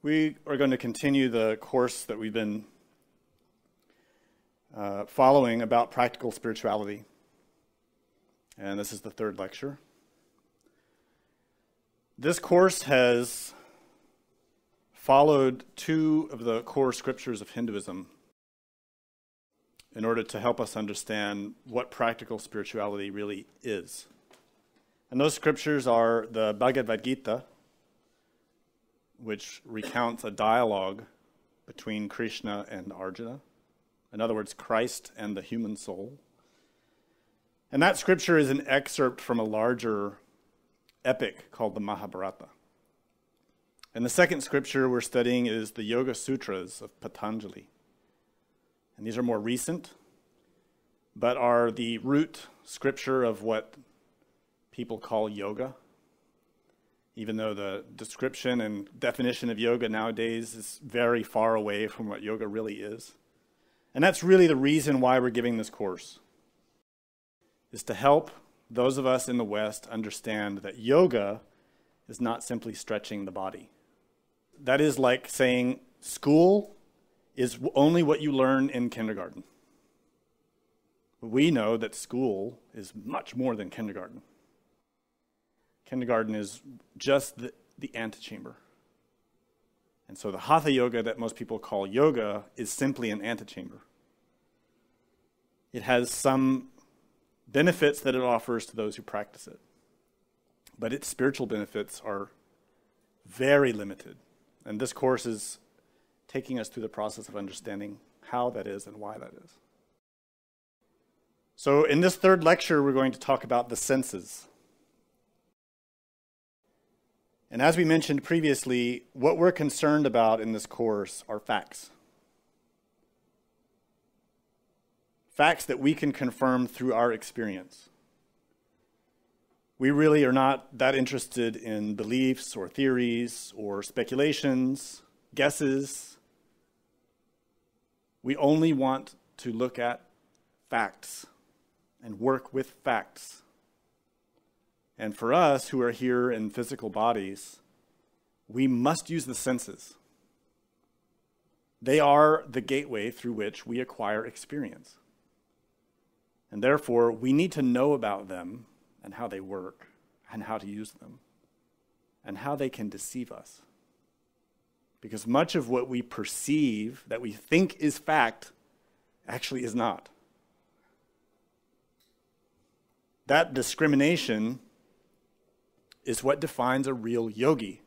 We are going to continue the course that we've been uh, following about practical spirituality. And this is the third lecture. This course has followed two of the core scriptures of Hinduism in order to help us understand what practical spirituality really is. And those scriptures are the Bhagavad Gita which recounts a dialogue between Krishna and Arjuna. In other words, Christ and the human soul. And that scripture is an excerpt from a larger epic called the Mahabharata. And the second scripture we're studying is the Yoga Sutras of Patanjali. And these are more recent, but are the root scripture of what people call yoga even though the description and definition of yoga nowadays is very far away from what yoga really is. And that's really the reason why we're giving this course. Is to help those of us in the West understand that yoga is not simply stretching the body. That is like saying school is only what you learn in kindergarten. We know that school is much more than kindergarten. Kindergarten is just the, the antechamber. And so the hatha yoga that most people call yoga is simply an antechamber. It has some benefits that it offers to those who practice it, but its spiritual benefits are very limited. And this course is taking us through the process of understanding how that is and why that is. So, in this third lecture, we're going to talk about the senses. And as we mentioned previously, what we're concerned about in this course are facts. Facts that we can confirm through our experience. We really are not that interested in beliefs or theories or speculations, guesses. We only want to look at facts and work with facts. And for us who are here in physical bodies, we must use the senses. They are the gateway through which we acquire experience. And therefore, we need to know about them and how they work and how to use them and how they can deceive us. Because much of what we perceive that we think is fact actually is not. That discrimination is what defines a real yogi.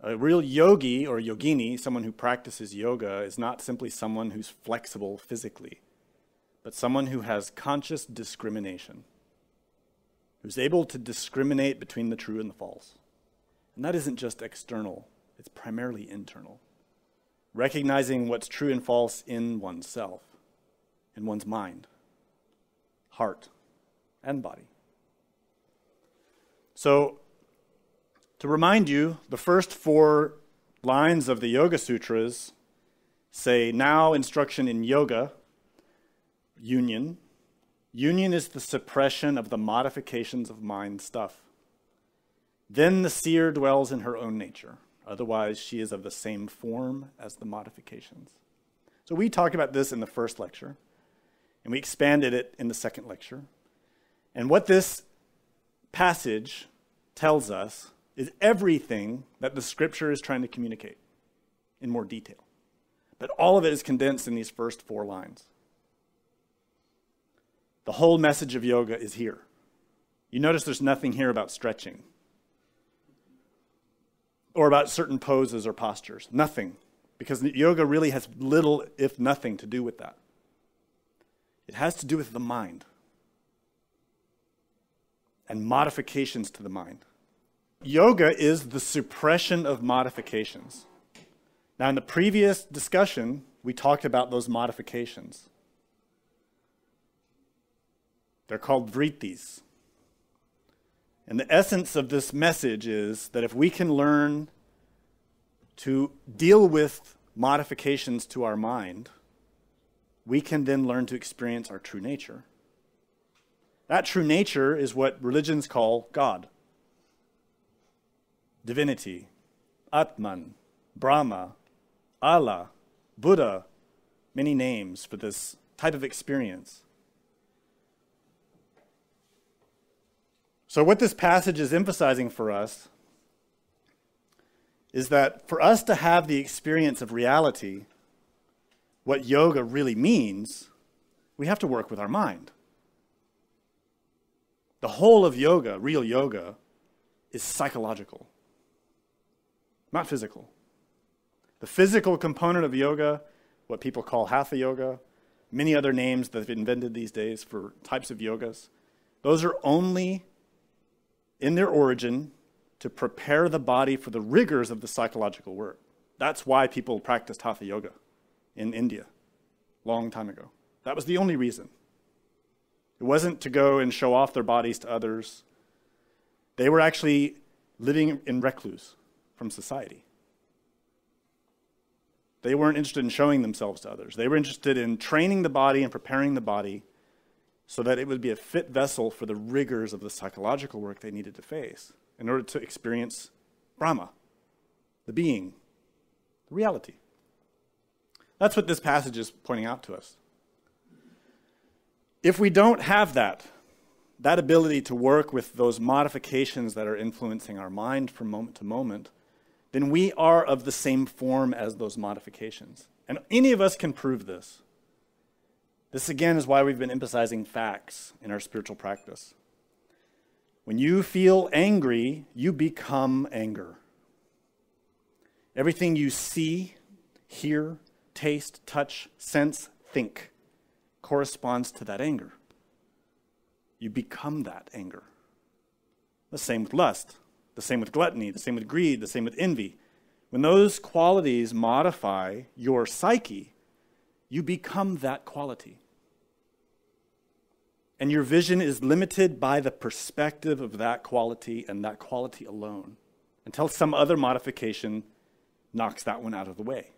A real yogi or yogini, someone who practices yoga, is not simply someone who's flexible physically, but someone who has conscious discrimination, who's able to discriminate between the true and the false. And that isn't just external, it's primarily internal. Recognizing what's true and false in oneself, in one's mind, heart, and body. So, to remind you, the first four lines of the Yoga Sutras say now instruction in yoga, union, Union is the suppression of the modifications of mind stuff. Then the seer dwells in her own nature. Otherwise, she is of the same form as the modifications. So we talked about this in the first lecture, and we expanded it in the second lecture. And what this passage tells us is everything that the scripture is trying to communicate in more detail. But all of it is condensed in these first four lines. The whole message of yoga is here. You notice there's nothing here about stretching or about certain poses or postures. Nothing. Because yoga really has little, if nothing, to do with that. It has to do with the mind and modifications to the mind. Yoga is the suppression of modifications. Now, in the previous discussion, we talked about those modifications. They're called vrittis. And the essence of this message is that if we can learn to deal with modifications to our mind, we can then learn to experience our true nature. That true nature is what religions call God, divinity, Atman, Brahma, Allah, Buddha, many names for this type of experience. So, what this passage is emphasizing for us is that for us to have the experience of reality, what yoga really means, we have to work with our mind. The whole of yoga, real yoga, is psychological, not physical. The physical component of yoga, what people call hatha yoga, many other names that have been invented these days for types of yogas, those are only in their origin to prepare the body for the rigors of the psychological work. That's why people practiced hatha yoga in India long time ago. That was the only reason. It wasn't to go and show off their bodies to others. They were actually living in recluse from society. They weren't interested in showing themselves to others. They were interested in training the body and preparing the body so that it would be a fit vessel for the rigors of the psychological work they needed to face in order to experience Brahma, the being, the reality. That's what this passage is pointing out to us. If we don't have that, that ability to work with those modifications that are influencing our mind from moment to moment, then we are of the same form as those modifications. And any of us can prove this. This, again, is why we've been emphasizing facts in our spiritual practice. When you feel angry, you become anger. Everything you see, hear, taste, touch, sense, think corresponds to that anger. You become that anger. The same with lust, the same with gluttony, the same with greed, the same with envy. When those qualities modify your psyche, you become that quality and your vision is limited by the perspective of that quality and that quality alone until some other modification knocks that one out of the way.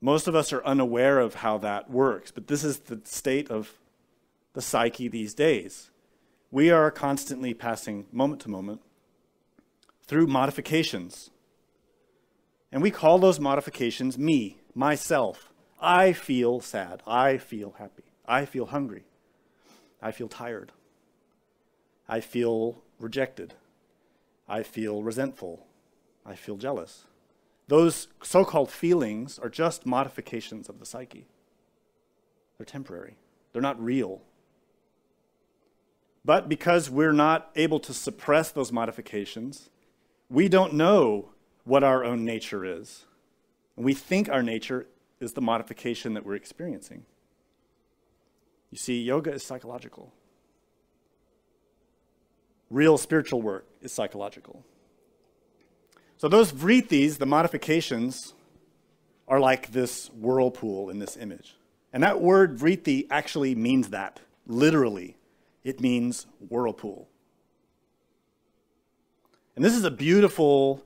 Most of us are unaware of how that works, but this is the state of the psyche these days. We are constantly passing moment to moment through modifications. And we call those modifications me, myself. I feel sad. I feel happy. I feel hungry. I feel tired. I feel rejected. I feel resentful. I feel jealous. Those so called feelings are just modifications of the psyche. They're temporary, they're not real. But because we're not able to suppress those modifications, we don't know what our own nature is. And we think our nature is the modification that we're experiencing. You see, yoga is psychological. Real spiritual work is psychological. So, those vrittis, the modifications, are like this whirlpool in this image. And that word vritti actually means that, literally. It means whirlpool. And this is a beautiful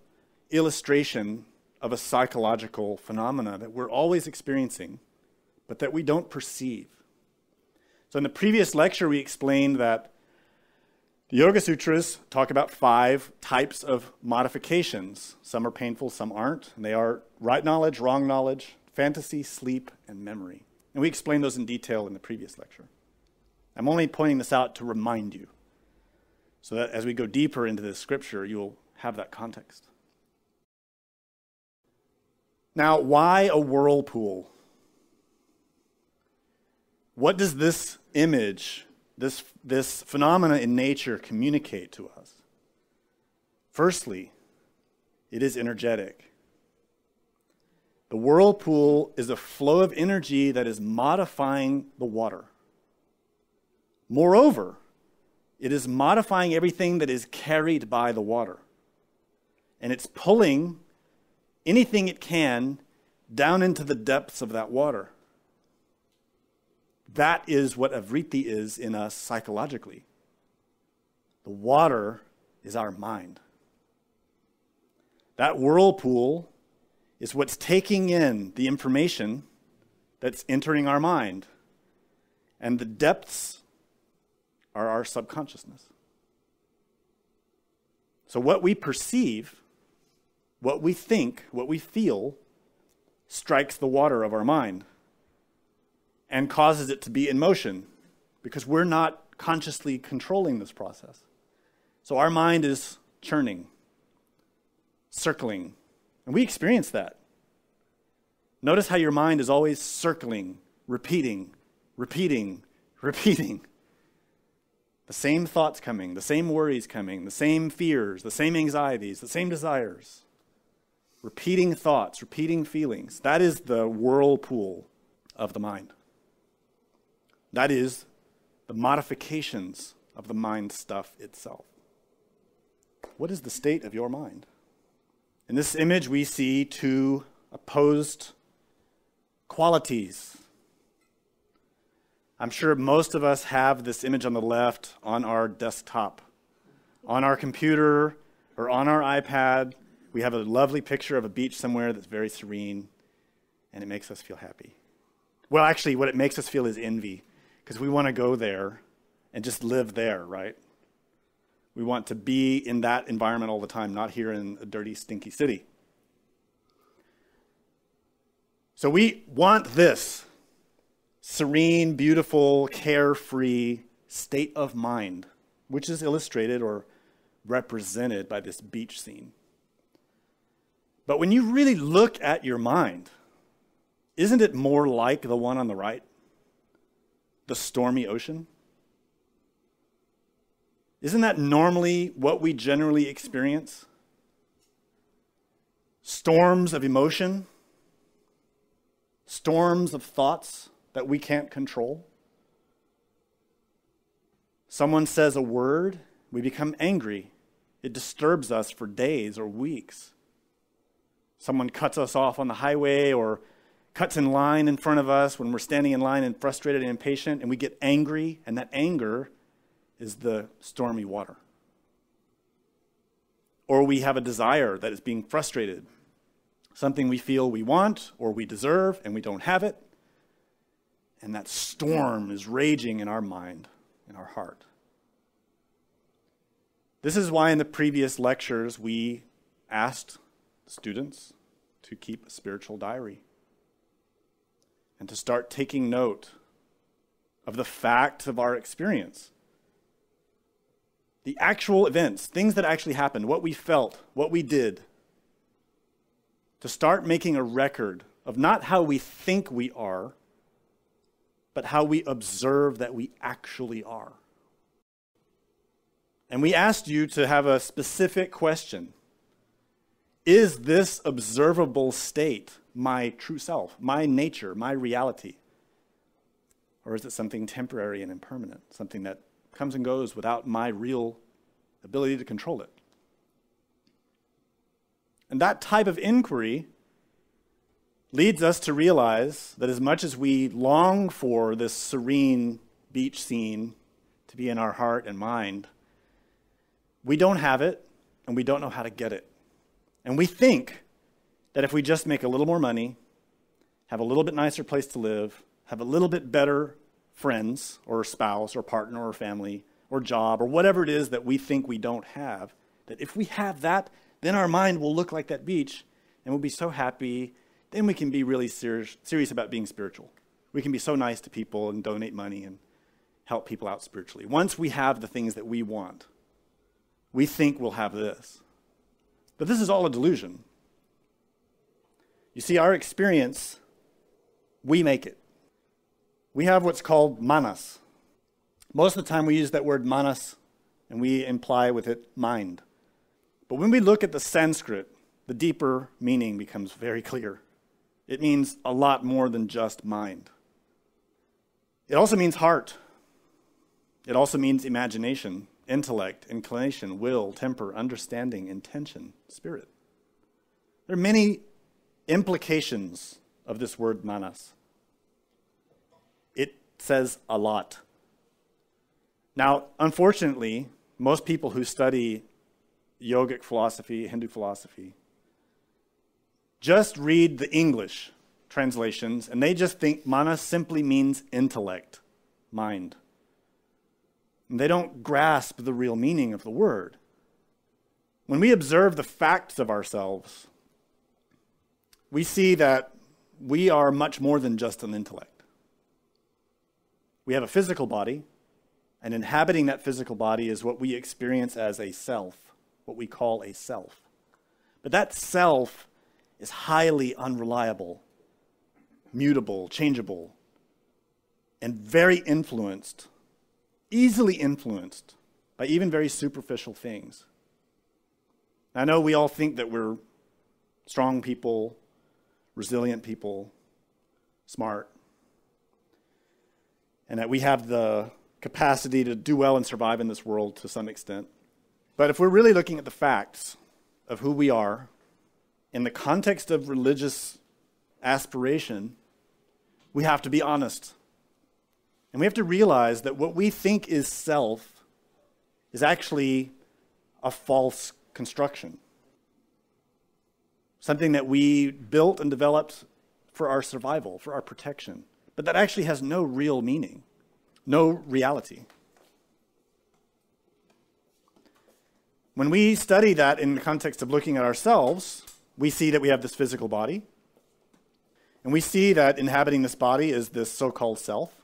illustration of a psychological phenomena that we're always experiencing, but that we don't perceive. So, in the previous lecture, we explained that the Yoga Sutras talk about five types of modifications. Some are painful, some aren't. And they are right knowledge, wrong knowledge, fantasy, sleep, and memory. And we explained those in detail in the previous lecture. I'm only pointing this out to remind you so that as we go deeper into this scripture, you'll have that context. Now, why a whirlpool? What does this image, this, this phenomena in nature, communicate to us? Firstly, it is energetic. The whirlpool is a flow of energy that is modifying the water. Moreover, it is modifying everything that is carried by the water. And it's pulling anything it can down into the depths of that water. That is what a vritti is in us psychologically. The water is our mind. That whirlpool is what's taking in the information that's entering our mind. And the depths are our subconsciousness. So, what we perceive, what we think, what we feel, strikes the water of our mind and causes it to be in motion because we're not consciously controlling this process. So our mind is churning, circling, and we experience that. Notice how your mind is always circling, repeating, repeating, repeating. The same thoughts coming, the same worries coming, the same fears, the same anxieties, the same desires. Repeating thoughts, repeating feelings. That is the whirlpool of the mind. That is the modifications of the mind stuff itself. What is the state of your mind? In this image, we see two opposed qualities. I'm sure most of us have this image on the left on our desktop. On our computer or on our iPad, we have a lovely picture of a beach somewhere that's very serene, and it makes us feel happy. Well, actually, what it makes us feel is envy because we want to go there and just live there, right? We want to be in that environment all the time, not here in a dirty, stinky city. So we want this serene, beautiful, carefree state of mind, which is illustrated or represented by this beach scene. But when you really look at your mind, isn't it more like the one on the right? The stormy ocean? Isn't that normally what we generally experience? Storms of emotion, storms of thoughts that we can't control. Someone says a word, we become angry. It disturbs us for days or weeks. Someone cuts us off on the highway or cuts in line in front of us when we're standing in line and frustrated and impatient, and we get angry, and that anger is the stormy water. Or we have a desire that is being frustrated, something we feel we want or we deserve, and we don't have it, and that storm is raging in our mind, in our heart. This is why in the previous lectures we asked students to keep a spiritual diary and to start taking note of the facts of our experience. The actual events, things that actually happened, what we felt, what we did. To start making a record of not how we think we are, but how we observe that we actually are. And we asked you to have a specific question Is this observable state my true self, my nature, my reality? Or is it something temporary and impermanent, something that comes and goes without my real ability to control it? And that type of inquiry leads us to realize that as much as we long for this serene beach scene to be in our heart and mind, we don't have it and we don't know how to get it. And we think that if we just make a little more money, have a little bit nicer place to live, have a little bit better friends or spouse or partner or family or job or whatever it is that we think we don't have, that if we have that, then our mind will look like that beach and we'll be so happy. Then we can be really serious, serious about being spiritual. We can be so nice to people and donate money and help people out spiritually. Once we have the things that we want, we think we'll have this. But this is all a delusion. You see, our experience, we make it. We have what's called manas. Most of the time, we use that word manas and we imply with it mind. But when we look at the Sanskrit, the deeper meaning becomes very clear. It means a lot more than just mind. It also means heart. It also means imagination, intellect, inclination, will, temper, understanding, intention, spirit. There are many implications of this word manas. It says a lot. Now, unfortunately, most people who study yogic philosophy, Hindu philosophy, just read the English translations and they just think manas simply means intellect, mind. They don't grasp the real meaning of the word. When we observe the facts of ourselves, we see that we are much more than just an intellect. We have a physical body, and inhabiting that physical body is what we experience as a self, what we call a self. But that self is highly unreliable, mutable, changeable, and very influenced, easily influenced by even very superficial things. I know we all think that we're strong people, resilient people, smart, and that we have the capacity to do well and survive in this world to some extent. But if we're really looking at the facts of who we are in the context of religious aspiration, we have to be honest. And we have to realize that what we think is self is actually a false construction. Something that we built and developed for our survival, for our protection, but that actually has no real meaning, no reality. When we study that in the context of looking at ourselves, we see that we have this physical body. And we see that inhabiting this body is this so called self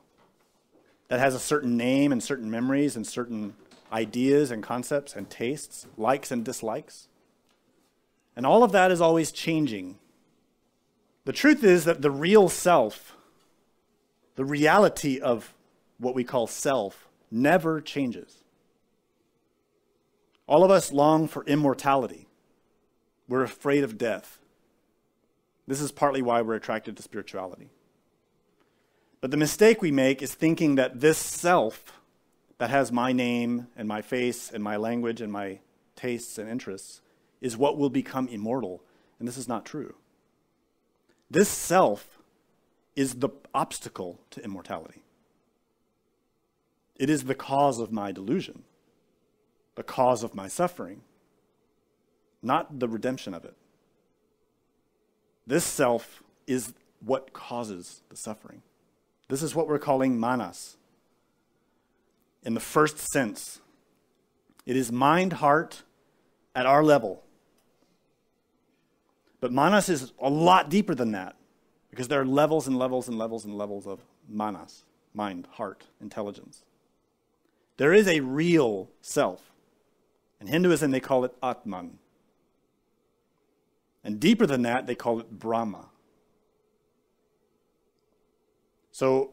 that has a certain name and certain memories and certain ideas and concepts and tastes, likes and dislikes. And all of that is always changing. The truth is that the real self, the reality of what we call self, never changes. All of us long for immortality. We're afraid of death. This is partly why we're attracted to spirituality. But the mistake we make is thinking that this self that has my name and my face and my language and my tastes and interests is what will become immortal. And this is not true. This self is the obstacle to immortality. It is the cause of my delusion, the cause of my suffering, not the redemption of it. This self is what causes the suffering. This is what we're calling manas. In the first sense, it is mind heart at our level. But manas is a lot deeper than that because there are levels and levels and levels and levels of manas mind, heart, intelligence. There is a real self. In Hinduism, they call it Atman. And deeper than that, they call it Brahma. So,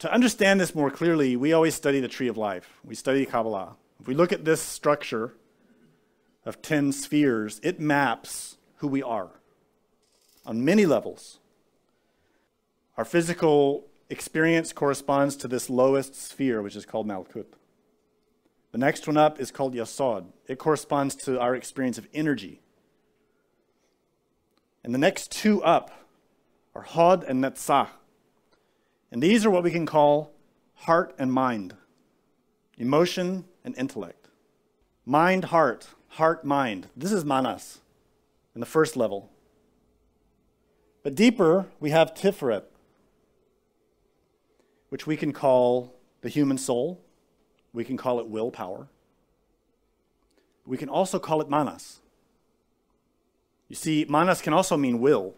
to understand this more clearly, we always study the tree of life. We study Kabbalah. If we look at this structure of 10 spheres, it maps who we are on many levels. Our physical experience corresponds to this lowest sphere, which is called Malkut. The next one up is called Yesod. It corresponds to our experience of energy. And the next two up are Hod and Netzach. And these are what we can call heart and mind, emotion and intellect. Mind, heart, heart, mind. This is manas in the first level. But deeper, we have Tiferet, which we can call the human soul. We can call it willpower. We can also call it manas. You see, manas can also mean will.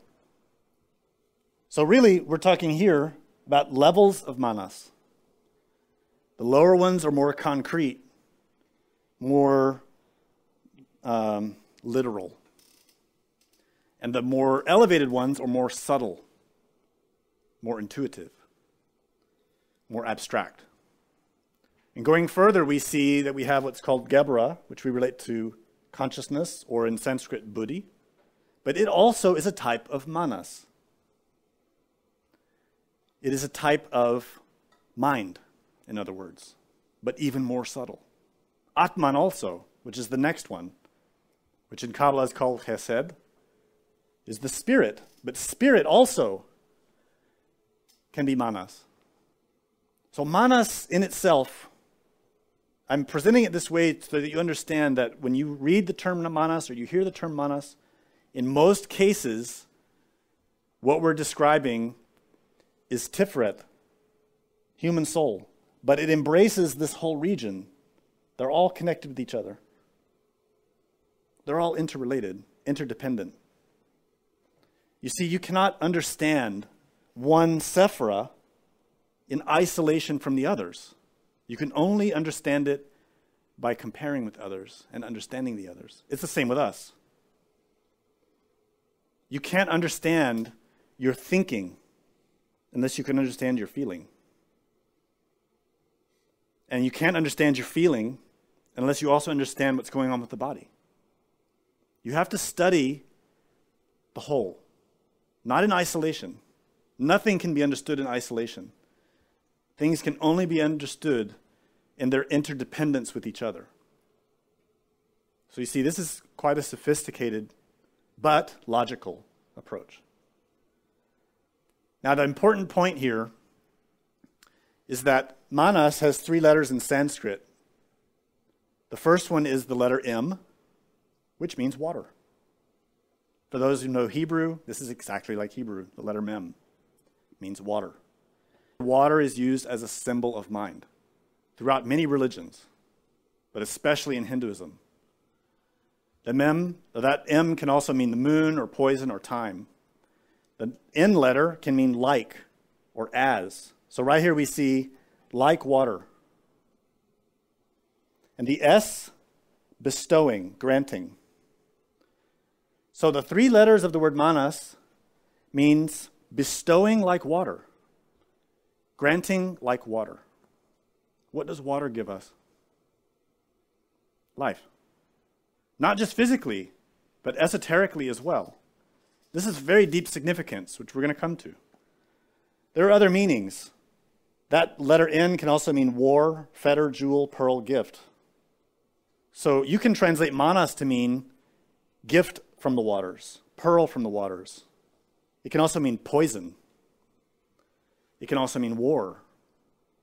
So, really, we're talking here about levels of manas. The lower ones are more concrete, more um, literal. And the more elevated ones are more subtle, more intuitive, more abstract. And going further, we see that we have what's called Geburah, which we relate to consciousness, or in Sanskrit, buddhi. But it also is a type of manas. It is a type of mind, in other words, but even more subtle. Atman also, which is the next one, which in Kabbalah is called Chesed, is the spirit. But spirit also can be manas. So, manas in itself, I'm presenting it this way so that you understand that when you read the term manas or you hear the term manas, in most cases, what we're describing is Tiferet, human soul, but it embraces this whole region. They're all connected with each other, they're all interrelated, interdependent. You see, you cannot understand one Sephira in isolation from the others. You can only understand it by comparing with others and understanding the others. It's the same with us. You can't understand your thinking unless you can understand your feeling. And you can't understand your feeling unless you also understand what's going on with the body. You have to study the whole, not in isolation. Nothing can be understood in isolation. Things can only be understood in their interdependence with each other. So you see, this is quite a sophisticated but logical approach. Now, the important point here is that manas has three letters in Sanskrit. The first one is the letter M, which means water. For those who know Hebrew, this is exactly like Hebrew. The letter Mem means water. Water is used as a symbol of mind throughout many religions, but especially in Hinduism. The mem, that M can also mean the moon or poison or time. The N letter can mean like or as. So right here we see like water. And the S, bestowing, granting. So the three letters of the word manas means bestowing like water, granting like water. What does water give us? Life. Not just physically, but esoterically as well. This is very deep significance, which we're going to come to. There are other meanings. That letter N can also mean war, fetter, jewel, pearl, gift. So you can translate manas to mean gift from the waters, pearl from the waters. It can also mean poison. It can also mean war.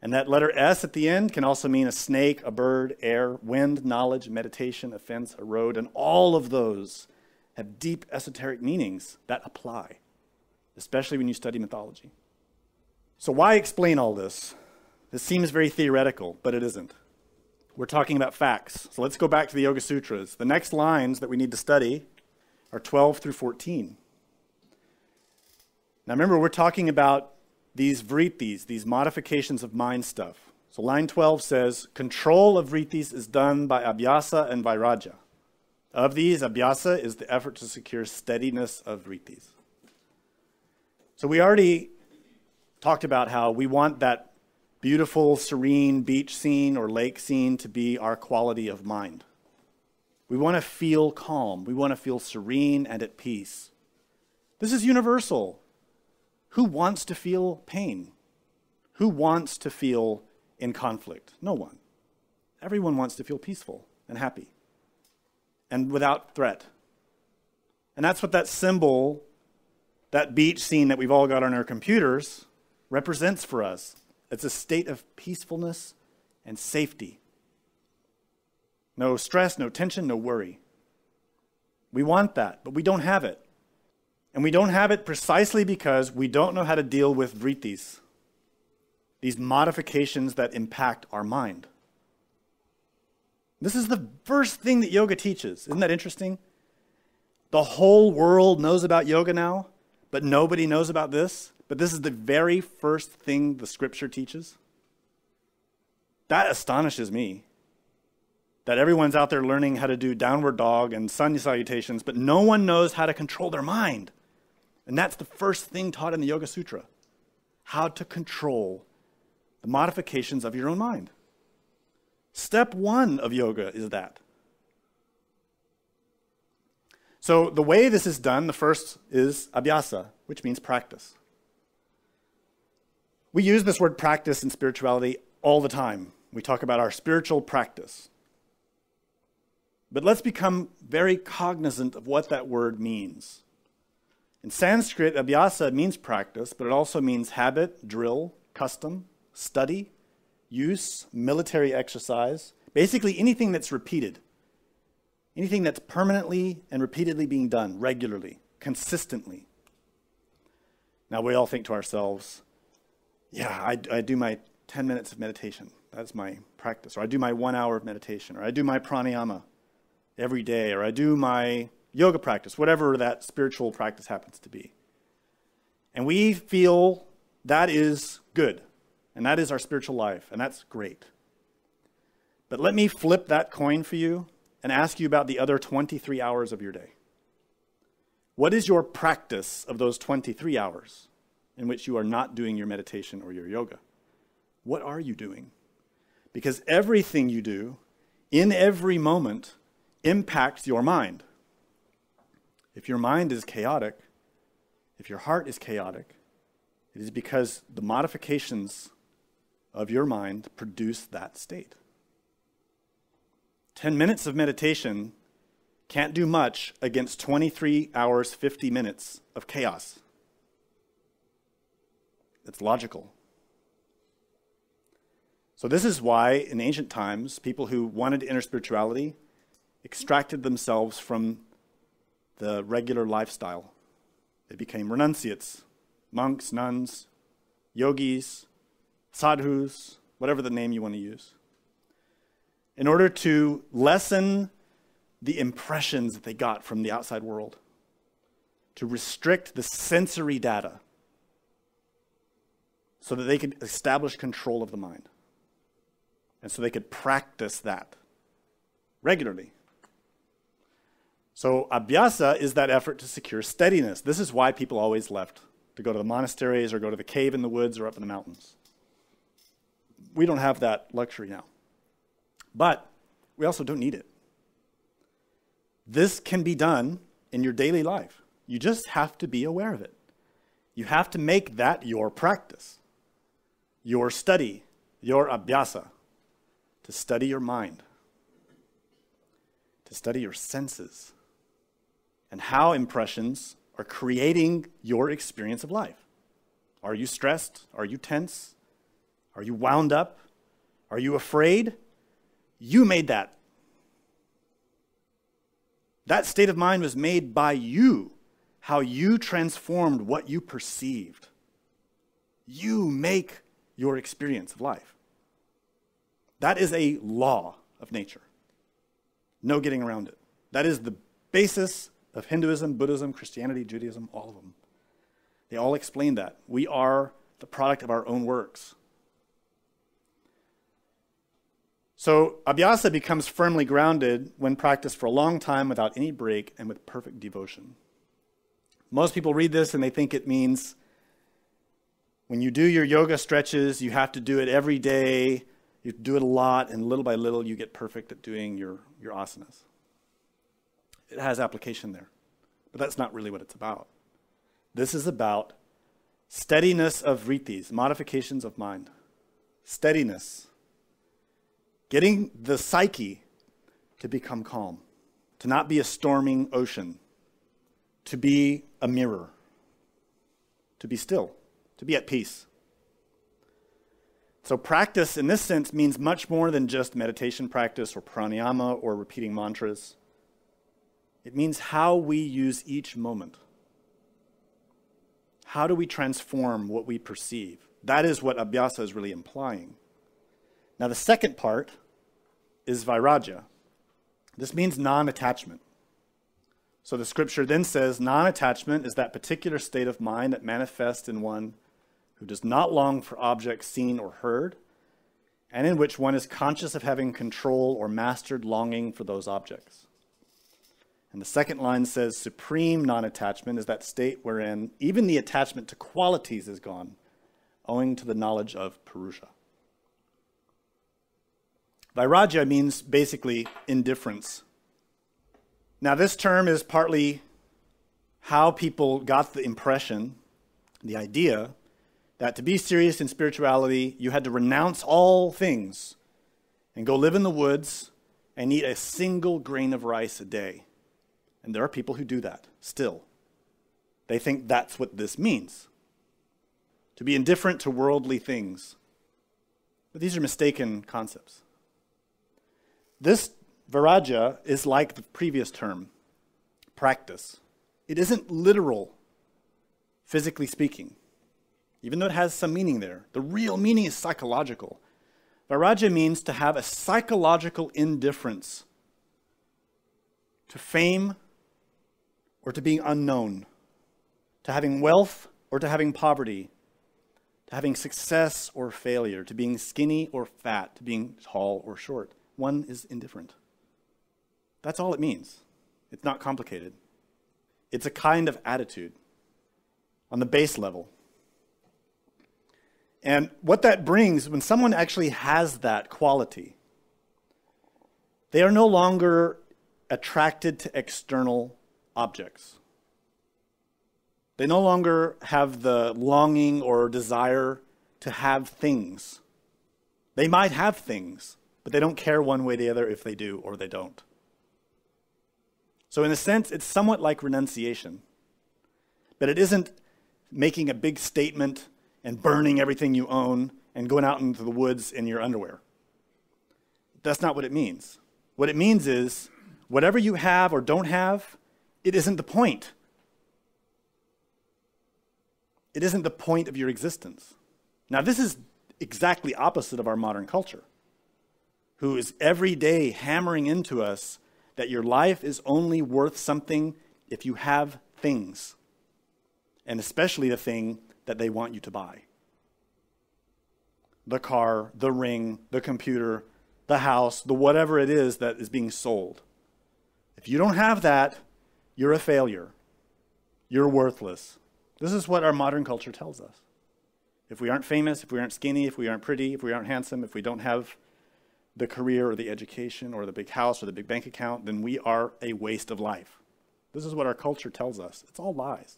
And that letter S at the end can also mean a snake, a bird, air, wind, knowledge, meditation, offense, a road, and all of those have deep esoteric meanings that apply, especially when you study mythology. So, why explain all this? This seems very theoretical, but it isn't. We're talking about facts. So, let's go back to the Yoga Sutras. The next lines that we need to study are 12 through 14. Now, remember, we're talking about these vrittis, these modifications of mind stuff. So line 12 says, control of vrittis is done by abhyasa and vairagya. Of these, abhyasa is the effort to secure steadiness of vrittis. So we already talked about how we want that beautiful, serene beach scene or lake scene to be our quality of mind. We want to feel calm. We want to feel serene and at peace. This is universal. Who wants to feel pain? Who wants to feel in conflict? No one. Everyone wants to feel peaceful and happy and without threat. And that's what that symbol, that beach scene that we've all got on our computers, represents for us. It's a state of peacefulness and safety. No stress, no tension, no worry. We want that, but we don't have it. And we don't have it precisely because we don't know how to deal with vrittis, these modifications that impact our mind. This is the first thing that yoga teaches. Isn't that interesting? The whole world knows about yoga now, but nobody knows about this. But this is the very first thing the scripture teaches. That astonishes me. That everyone's out there learning how to do downward dog and sun salutations, but no one knows how to control their mind. And that's the first thing taught in the Yoga Sutra how to control the modifications of your own mind. Step one of yoga is that. So, the way this is done, the first is abhyasa, which means practice. We use this word practice in spirituality all the time. We talk about our spiritual practice. But let's become very cognizant of what that word means. In Sanskrit, abhyasa means practice, but it also means habit, drill, custom, study, use, military exercise, basically anything that's repeated. Anything that's permanently and repeatedly being done, regularly, consistently. Now, we all think to ourselves, yeah, I, I do my 10 minutes of meditation. That's my practice. Or I do my one hour of meditation. Or I do my pranayama every day. Or I do my yoga practice, whatever that spiritual practice happens to be. And we feel that is good. And that is our spiritual life. And that's great. But let me flip that coin for you and ask you about the other 23 hours of your day. What is your practice of those 23 hours in which you are not doing your meditation or your yoga? What are you doing? Because everything you do in every moment impacts your mind. If your mind is chaotic, if your heart is chaotic, it is because the modifications of your mind produce that state. 10 minutes of meditation can't do much against 23 hours, 50 minutes of chaos. It's logical. So, this is why in ancient times, people who wanted inner spirituality extracted themselves from the regular lifestyle. They became renunciates, monks, nuns, yogis, sadhus, whatever the name you want to use, in order to lessen the impressions that they got from the outside world, to restrict the sensory data so that they could establish control of the mind. And so they could practice that regularly. So, abhyasa is that effort to secure steadiness. This is why people always left to go to the monasteries or go to the cave in the woods or up in the mountains. We don't have that luxury now. But we also don't need it. This can be done in your daily life. You just have to be aware of it. You have to make that your practice, your study, your abhyasa, to study your mind, to study your senses and how impressions are creating your experience of life. Are you stressed? Are you tense? Are you wound up? Are you afraid? You made that. That state of mind was made by you, how you transformed what you perceived. You make your experience of life. That is a law of nature. No getting around it. That is the basis of Hinduism, Buddhism, Christianity, Judaism, all of them. They all explain that. We are the product of our own works. So, abhyasa becomes firmly grounded when practiced for a long time without any break and with perfect devotion. Most people read this and they think it means when you do your yoga stretches, you have to do it every day, you do it a lot, and little by little you get perfect at doing your, your asanas it has application there. But that's not really what it's about. This is about steadiness of vrittis, modifications of mind. Steadiness. Getting the psyche to become calm, to not be a storming ocean, to be a mirror, to be still, to be at peace. So, practice in this sense means much more than just meditation practice or pranayama or repeating mantras. It means how we use each moment. How do we transform what we perceive? That is what abhyasa is really implying. Now, the second part is vairagya. This means non attachment. So the scripture then says non attachment is that particular state of mind that manifests in one who does not long for objects seen or heard, and in which one is conscious of having control or mastered longing for those objects. And the second line says supreme non attachment is that state wherein even the attachment to qualities is gone, owing to the knowledge of Purusha. Vairagya means basically indifference now, this term is partly how people got the impression, the idea, that to be serious in spirituality, you had to renounce all things and go live in the woods and eat a single grain of rice a day. And there are people who do that still. They think that's what this means to be indifferent to worldly things. But these are mistaken concepts. This Vairagya is like the previous term, practice. It isn't literal, physically speaking, even though it has some meaning there. The real meaning is psychological. Vairagya means to have a psychological indifference to fame or to being unknown, to having wealth or to having poverty, to having success or failure, to being skinny or fat, to being tall or short. One is indifferent. That's all it means. It's not complicated. It's a kind of attitude on the base level. And what that brings, when someone actually has that quality, they are no longer attracted to external objects. They no longer have the longing or desire to have things. They might have things, but they don't care one way or the other if they do or they don't. So, in a sense, it's somewhat like renunciation. But it isn't making a big statement and burning everything you own and going out into the woods in your underwear. That's not what it means. What it means is whatever you have or don't have, it isn't the point. It isn't the point of your existence. Now, this is exactly opposite of our modern culture, who is every day hammering into us that your life is only worth something if you have things, and especially the thing that they want you to buy the car, the ring, the computer, the house, the whatever it is that is being sold. If you don't have that, you're a failure. You're worthless. This is what our modern culture tells us. If we aren't famous, if we aren't skinny, if we aren't pretty, if we aren't handsome, if we don't have the career or the education or the big house or the big bank account, then we are a waste of life. This is what our culture tells us. It's all lies.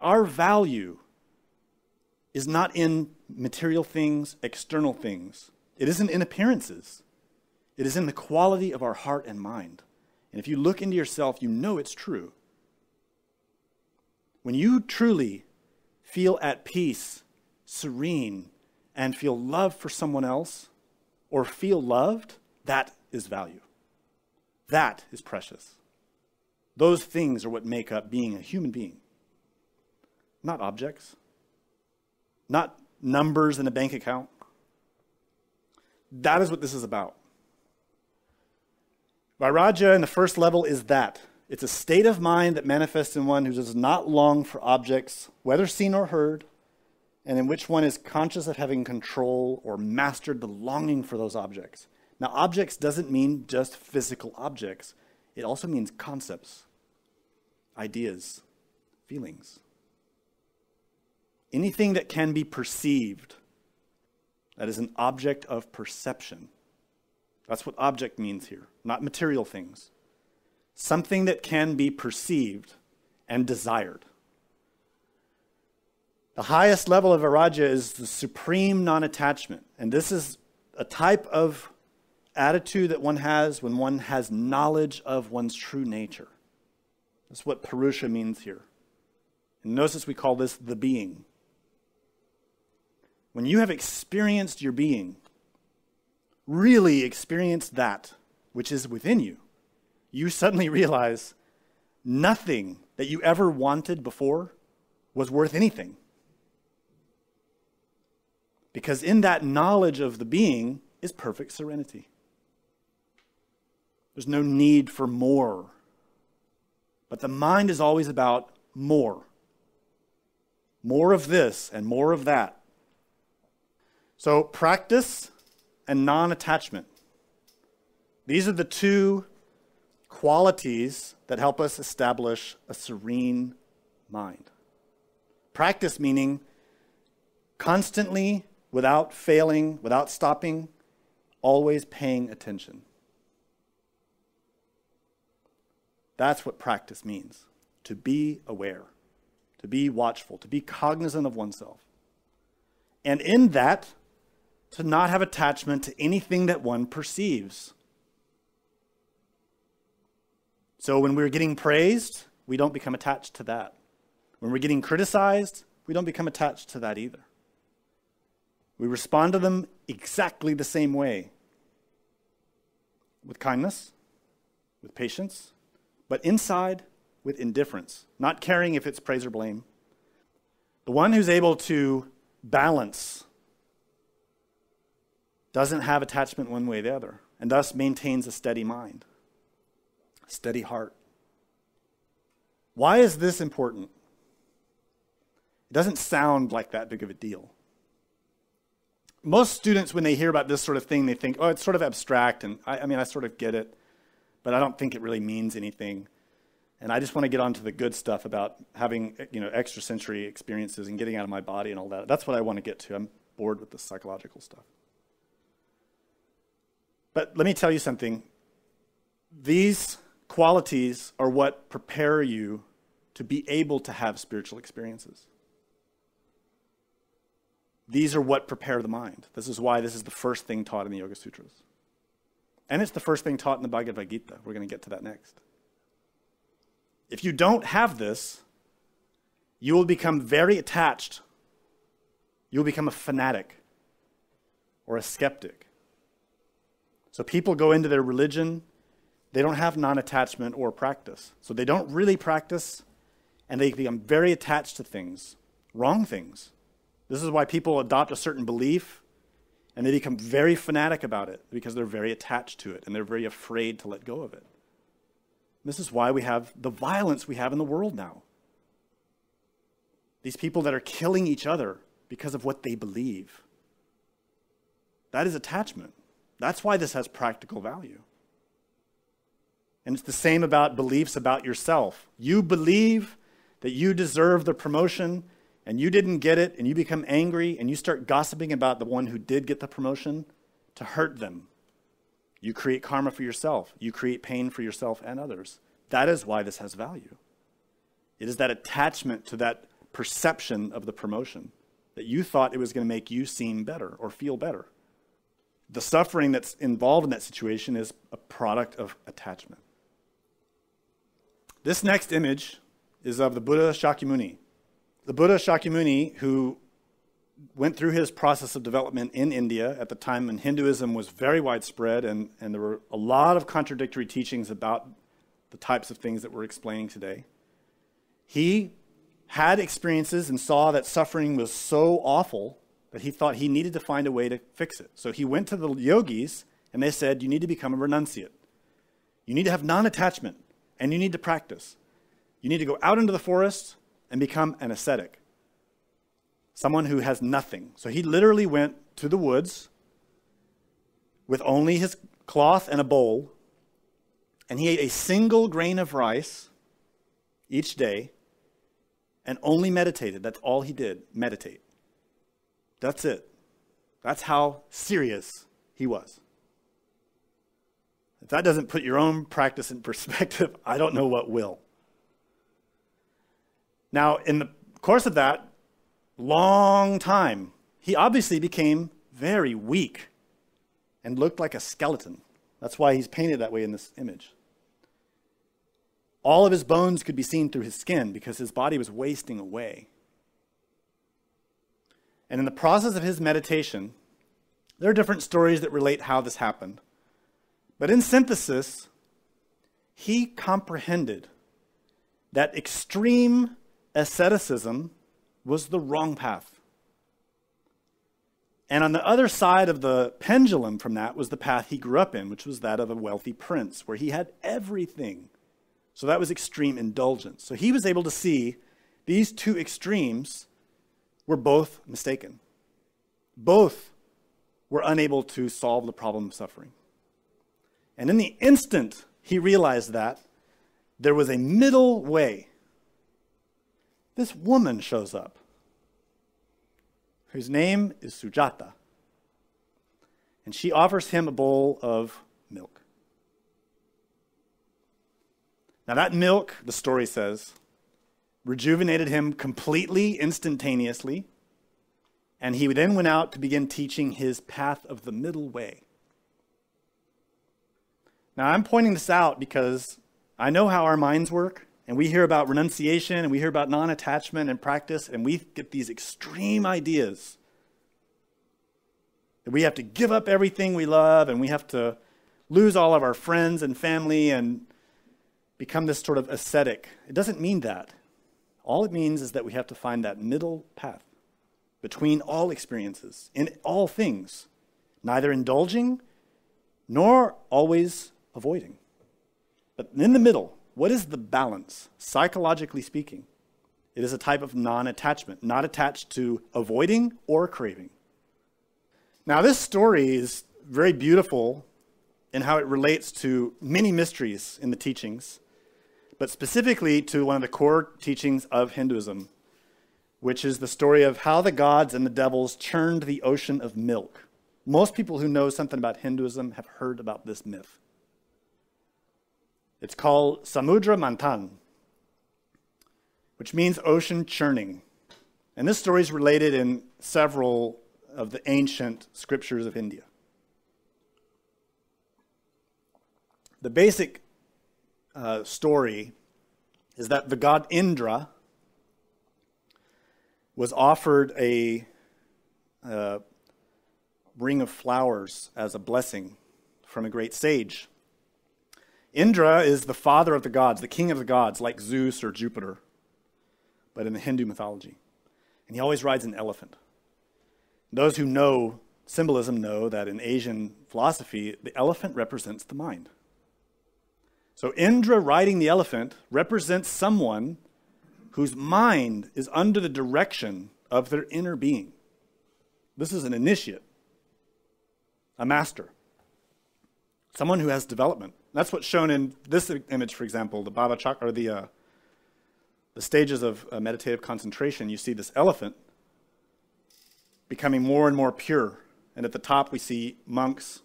Our value is not in material things, external things. It isn't in appearances. It is in the quality of our heart and mind. And if you look into yourself, you know it's true. When you truly feel at peace, serene, and feel love for someone else, or feel loved, that is value. That is precious. Those things are what make up being a human being, not objects, not numbers in a bank account. That is what this is about. Vairagya in the first level is that. It's a state of mind that manifests in one who does not long for objects, whether seen or heard, and in which one is conscious of having control or mastered the longing for those objects. Now, objects doesn't mean just physical objects, it also means concepts, ideas, feelings. Anything that can be perceived, that is an object of perception. That's what object means here, not material things. Something that can be perceived and desired. The highest level of vairagya is the supreme non attachment. And this is a type of attitude that one has when one has knowledge of one's true nature. That's what Purusha means here. And notice we call this the being. When you have experienced your being, really experienced that which is within you, you suddenly realize nothing that you ever wanted before was worth anything. Because in that knowledge of the being is perfect serenity. There's no need for more. But the mind is always about more. More of this and more of that. So, practice and non attachment. These are the two qualities that help us establish a serene mind. Practice meaning constantly, without failing, without stopping, always paying attention. That's what practice means to be aware, to be watchful, to be cognizant of oneself. And in that, to not have attachment to anything that one perceives. So when we're getting praised, we don't become attached to that. When we're getting criticized, we don't become attached to that either. We respond to them exactly the same way with kindness, with patience, but inside with indifference, not caring if it's praise or blame. The one who's able to balance doesn't have attachment one way or the other, and thus maintains a steady mind, a steady heart. Why is this important? It doesn't sound like that big of a deal. Most students, when they hear about this sort of thing, they think, oh, it's sort of abstract, and I, I mean, I sort of get it, but I don't think it really means anything. And I just want to get on to the good stuff about having, you know, extrasensory experiences and getting out of my body and all that. That's what I want to get to. I'm bored with the psychological stuff. But let me tell you something. These qualities are what prepare you to be able to have spiritual experiences. These are what prepare the mind. This is why this is the first thing taught in the Yoga Sutras. And it's the first thing taught in the Bhagavad Gita. We're going to get to that next. If you don't have this, you will become very attached. You'll become a fanatic or a skeptic. So people go into their religion, they don't have non attachment or practice. So they don't really practice, and they become very attached to things, wrong things. This is why people adopt a certain belief and they become very fanatic about it because they're very attached to it and they're very afraid to let go of it. This is why we have the violence we have in the world now. These people that are killing each other because of what they believe. That is attachment. That's why this has practical value. And it's the same about beliefs about yourself. You believe that you deserve the promotion and you didn't get it, and you become angry, and you start gossiping about the one who did get the promotion to hurt them. You create karma for yourself. You create pain for yourself and others. That is why this has value. It is that attachment to that perception of the promotion that you thought it was going to make you seem better or feel better. The suffering that's involved in that situation is a product of attachment. This next image is of the Buddha Shakyamuni the Buddha Shakyamuni, who went through his process of development in India at the time when Hinduism was very widespread, and, and there were a lot of contradictory teachings about the types of things that we're explaining today. He had experiences and saw that suffering was so awful that he thought he needed to find a way to fix it. So he went to the yogis, and they said, You need to become a renunciate. You need to have non attachment, and you need to practice. You need to go out into the forest and become an ascetic. Someone who has nothing. So he literally went to the woods with only his cloth and a bowl, and he ate a single grain of rice each day and only meditated. That's all he did meditate. That's it. That's how serious he was. If that doesn't put your own practice in perspective, I don't know what will. Now, in the course of that long time, he obviously became very weak and looked like a skeleton. That's why he's painted that way in this image. All of his bones could be seen through his skin because his body was wasting away. And in the process of his meditation, there are different stories that relate how this happened. But in synthesis, he comprehended that extreme asceticism was the wrong path. And on the other side of the pendulum from that was the path he grew up in, which was that of a wealthy prince, where he had everything. So that was extreme indulgence. So he was able to see these two extremes were both mistaken. Both were unable to solve the problem of suffering. And in the instant he realized that, there was a middle way. This woman shows up, whose name is Sujata. And she offers him a bowl of milk. Now, that milk, the story says, rejuvenated him completely, instantaneously. And he then went out to begin teaching his path of the middle way. Now, I'm pointing this out because I know how our minds work, and we hear about renunciation, and we hear about non attachment and practice, and we get these extreme ideas that we have to give up everything we love, and we have to lose all of our friends and family and become this sort of ascetic. It doesn't mean that. All it means is that we have to find that middle path between all experiences, in all things, neither indulging nor always avoiding. But in the middle, what is the balance, psychologically speaking? It is a type of non attachment, not attached to avoiding or craving. Now, this story is very beautiful in how it relates to many mysteries in the teachings, but specifically to one of the core teachings of Hinduism, which is the story of how the gods and the devils churned the ocean of milk. Most people who know something about Hinduism have heard about this myth. It's called Samudra Manthan, which means ocean churning. And this story is related in several of the ancient scriptures of India. The basic uh, story is that the god Indra was offered a, a ring of flowers as a blessing from a great sage. Indra is the father of the gods, the king of the gods, like Zeus or Jupiter, but in the Hindu mythology. And he always rides an elephant. Those who know symbolism know that in Asian philosophy, the elephant represents the mind. So Indra riding the elephant represents someone whose mind is under the direction of their inner being. This is an initiate, a master, someone who has development. That's what's shown in this image, for example, the Bhava Chakra, or the, uh, the stages of uh, meditative concentration. You see this elephant becoming more and more pure. And at the top, we see monks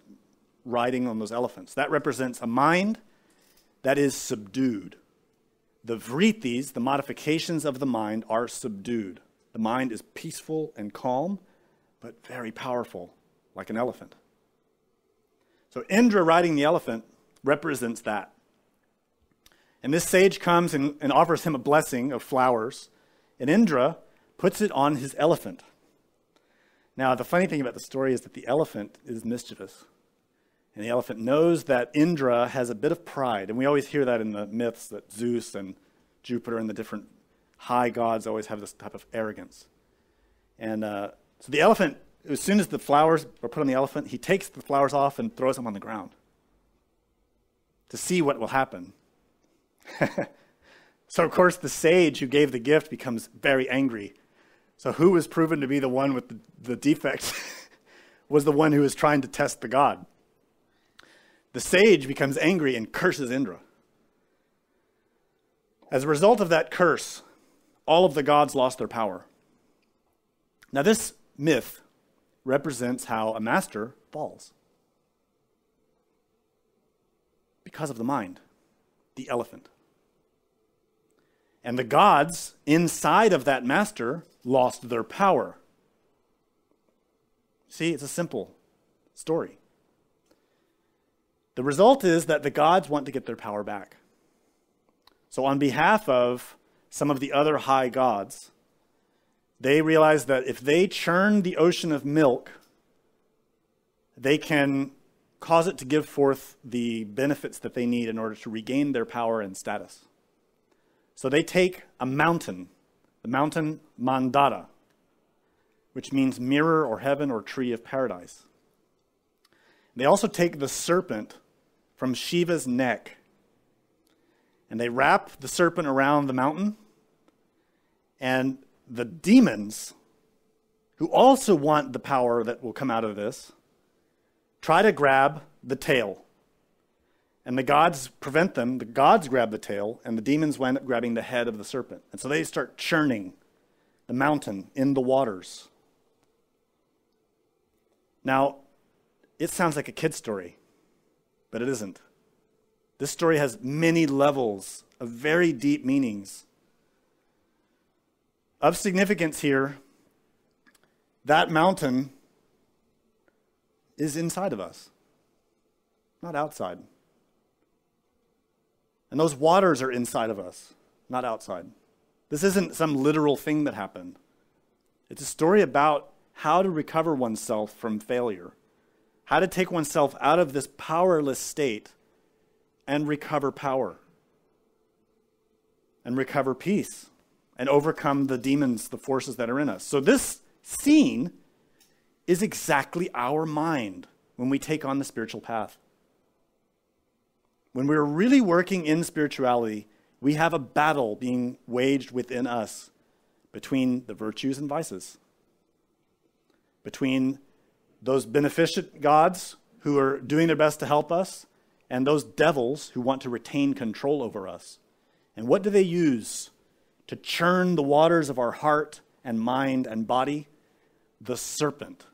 riding on those elephants. That represents a mind that is subdued. The vrittis, the modifications of the mind, are subdued. The mind is peaceful and calm, but very powerful, like an elephant. So Indra riding the elephant represents that. And this sage comes and, and offers him a blessing of flowers, and Indra puts it on his elephant. Now, the funny thing about the story is that the elephant is mischievous. And the elephant knows that Indra has a bit of pride. And we always hear that in the myths that Zeus and Jupiter and the different high gods always have this type of arrogance. And uh, so the elephant, as soon as the flowers are put on the elephant, he takes the flowers off and throws them on the ground to see what will happen. so, of course, the sage who gave the gift becomes very angry. So, who was proven to be the one with the, the defect was the one who was trying to test the god. The sage becomes angry and curses Indra. As a result of that curse, all of the gods lost their power. Now, this myth represents how a master falls. Because of the mind, the elephant. And the gods inside of that master lost their power. See, it's a simple story. The result is that the gods want to get their power back. So, on behalf of some of the other high gods, they realize that if they churn the ocean of milk, they can cause it to give forth the benefits that they need in order to regain their power and status. So they take a mountain, the mountain Mandara, which means mirror or heaven or tree of paradise. They also take the serpent from Shiva's neck and they wrap the serpent around the mountain. And the demons, who also want the power that will come out of this, try to grab the tail. And the gods prevent them. The gods grab the tail, and the demons wind up grabbing the head of the serpent. And so they start churning the mountain in the waters. Now, it sounds like a kid story, but it isn't. This story has many levels of very deep meanings. Of significance here, that mountain is inside of us, not outside. And those waters are inside of us, not outside. This isn't some literal thing that happened. It's a story about how to recover oneself from failure, how to take oneself out of this powerless state and recover power, and recover peace, and overcome the demons, the forces that are in us. So, this scene is exactly our mind when we take on the spiritual path. When we're really working in spirituality, we have a battle being waged within us between the virtues and vices between those beneficent gods who are doing their best to help us and those devils who want to retain control over us. And what do they use to churn the waters of our heart and mind and body? The serpent.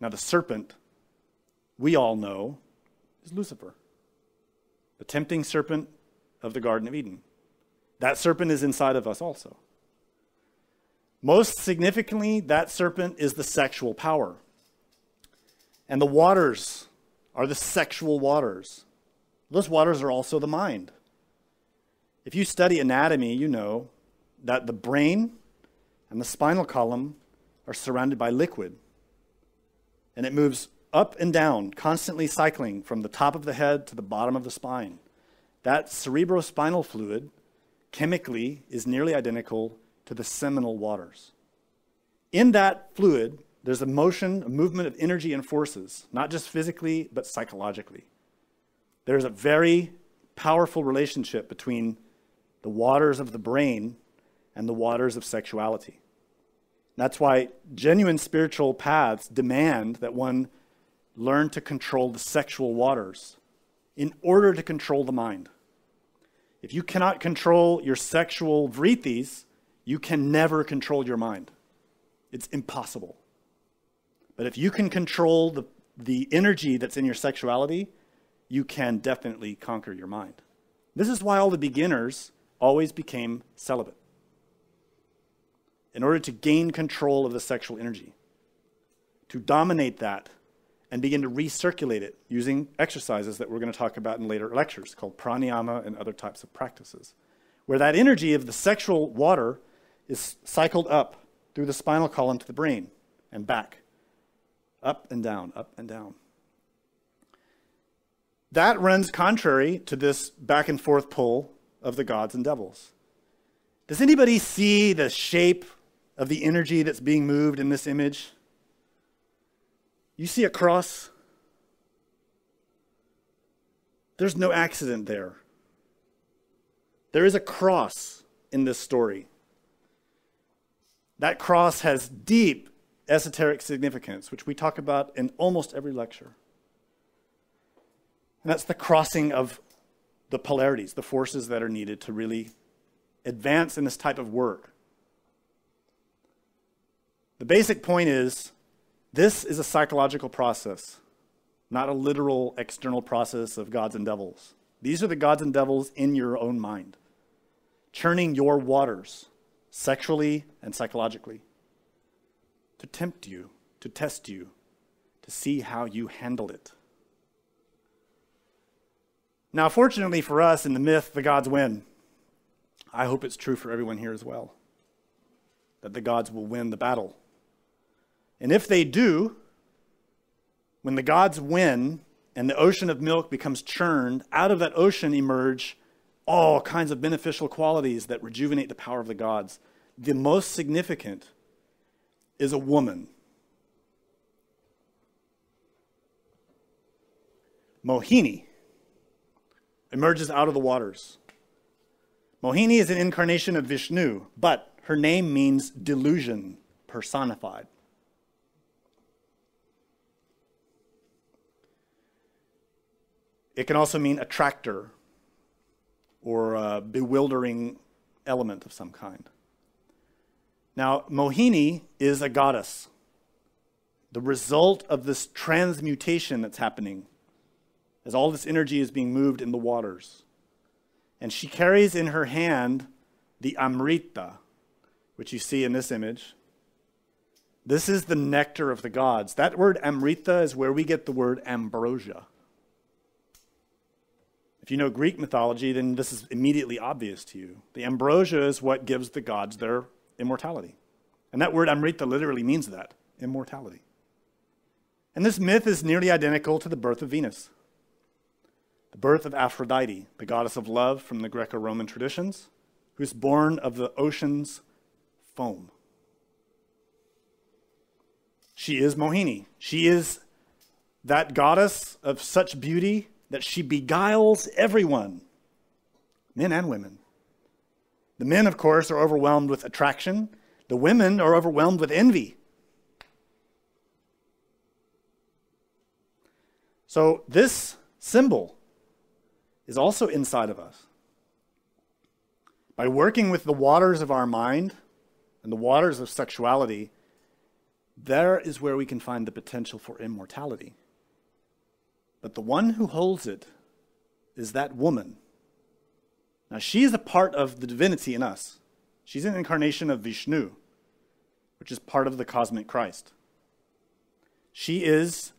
Now, the serpent, we all know, is Lucifer, the tempting serpent of the Garden of Eden. That serpent is inside of us also. Most significantly, that serpent is the sexual power. And the waters are the sexual waters. Those waters are also the mind. If you study anatomy, you know that the brain and the spinal column are surrounded by liquid. And it moves up and down, constantly cycling from the top of the head to the bottom of the spine. That cerebrospinal fluid chemically is nearly identical to the seminal waters. In that fluid, there's a motion, a movement of energy and forces, not just physically, but psychologically. There's a very powerful relationship between the waters of the brain and the waters of sexuality. That's why genuine spiritual paths demand that one learn to control the sexual waters in order to control the mind. If you cannot control your sexual vrittis, you can never control your mind. It's impossible. But if you can control the, the energy that's in your sexuality, you can definitely conquer your mind. This is why all the beginners always became celibate. In order to gain control of the sexual energy, to dominate that and begin to recirculate it using exercises that we're going to talk about in later lectures called pranayama and other types of practices, where that energy of the sexual water is cycled up through the spinal column to the brain and back. Up and down, up and down. That runs contrary to this back and forth pull of the gods and devils. Does anybody see the shape of the energy that's being moved in this image? You see a cross? There's no accident there. There is a cross in this story. That cross has deep esoteric significance, which we talk about in almost every lecture. And that's the crossing of the polarities, the forces that are needed to really advance in this type of work. The basic point is this is a psychological process, not a literal external process of gods and devils. These are the gods and devils in your own mind, churning your waters sexually and psychologically, to tempt you, to test you, to see how you handle it. Now, fortunately for us, in the myth, the gods win. I hope it's true for everyone here as well that the gods will win the battle. And if they do, when the gods win and the ocean of milk becomes churned, out of that ocean emerge all kinds of beneficial qualities that rejuvenate the power of the gods. the most significant is a woman. Mohini emerges out of the waters. Mohini is an incarnation of Vishnu, but her name means delusion personified. It can also mean attractor or a bewildering element of some kind. Now, Mohini is a goddess, the result of this transmutation that's happening as all this energy is being moved in the waters. And she carries in her hand the Amrita, which you see in this image. This is the nectar of the gods. That word Amrita is where we get the word ambrosia. If you know Greek mythology, then this is immediately obvious to you. The ambrosia is what gives the gods their immortality. And that word Amrita literally means that immortality. And this myth is nearly identical to the birth of Venus, the birth of Aphrodite, the goddess of love from the Greco Roman traditions, who's born of the ocean's foam. She is Mohini. She is that goddess of such beauty that she beguiles everyone, men and women. The men, of course, are overwhelmed with attraction, the women are overwhelmed with envy. So, this symbol is also inside of us. By working with the waters of our mind and the waters of sexuality, there is where we can find the potential for immortality. But the one who holds it is that woman. Now, she is a part of the divinity in us. She's an incarnation of Vishnu, which is part of the cosmic Christ. She is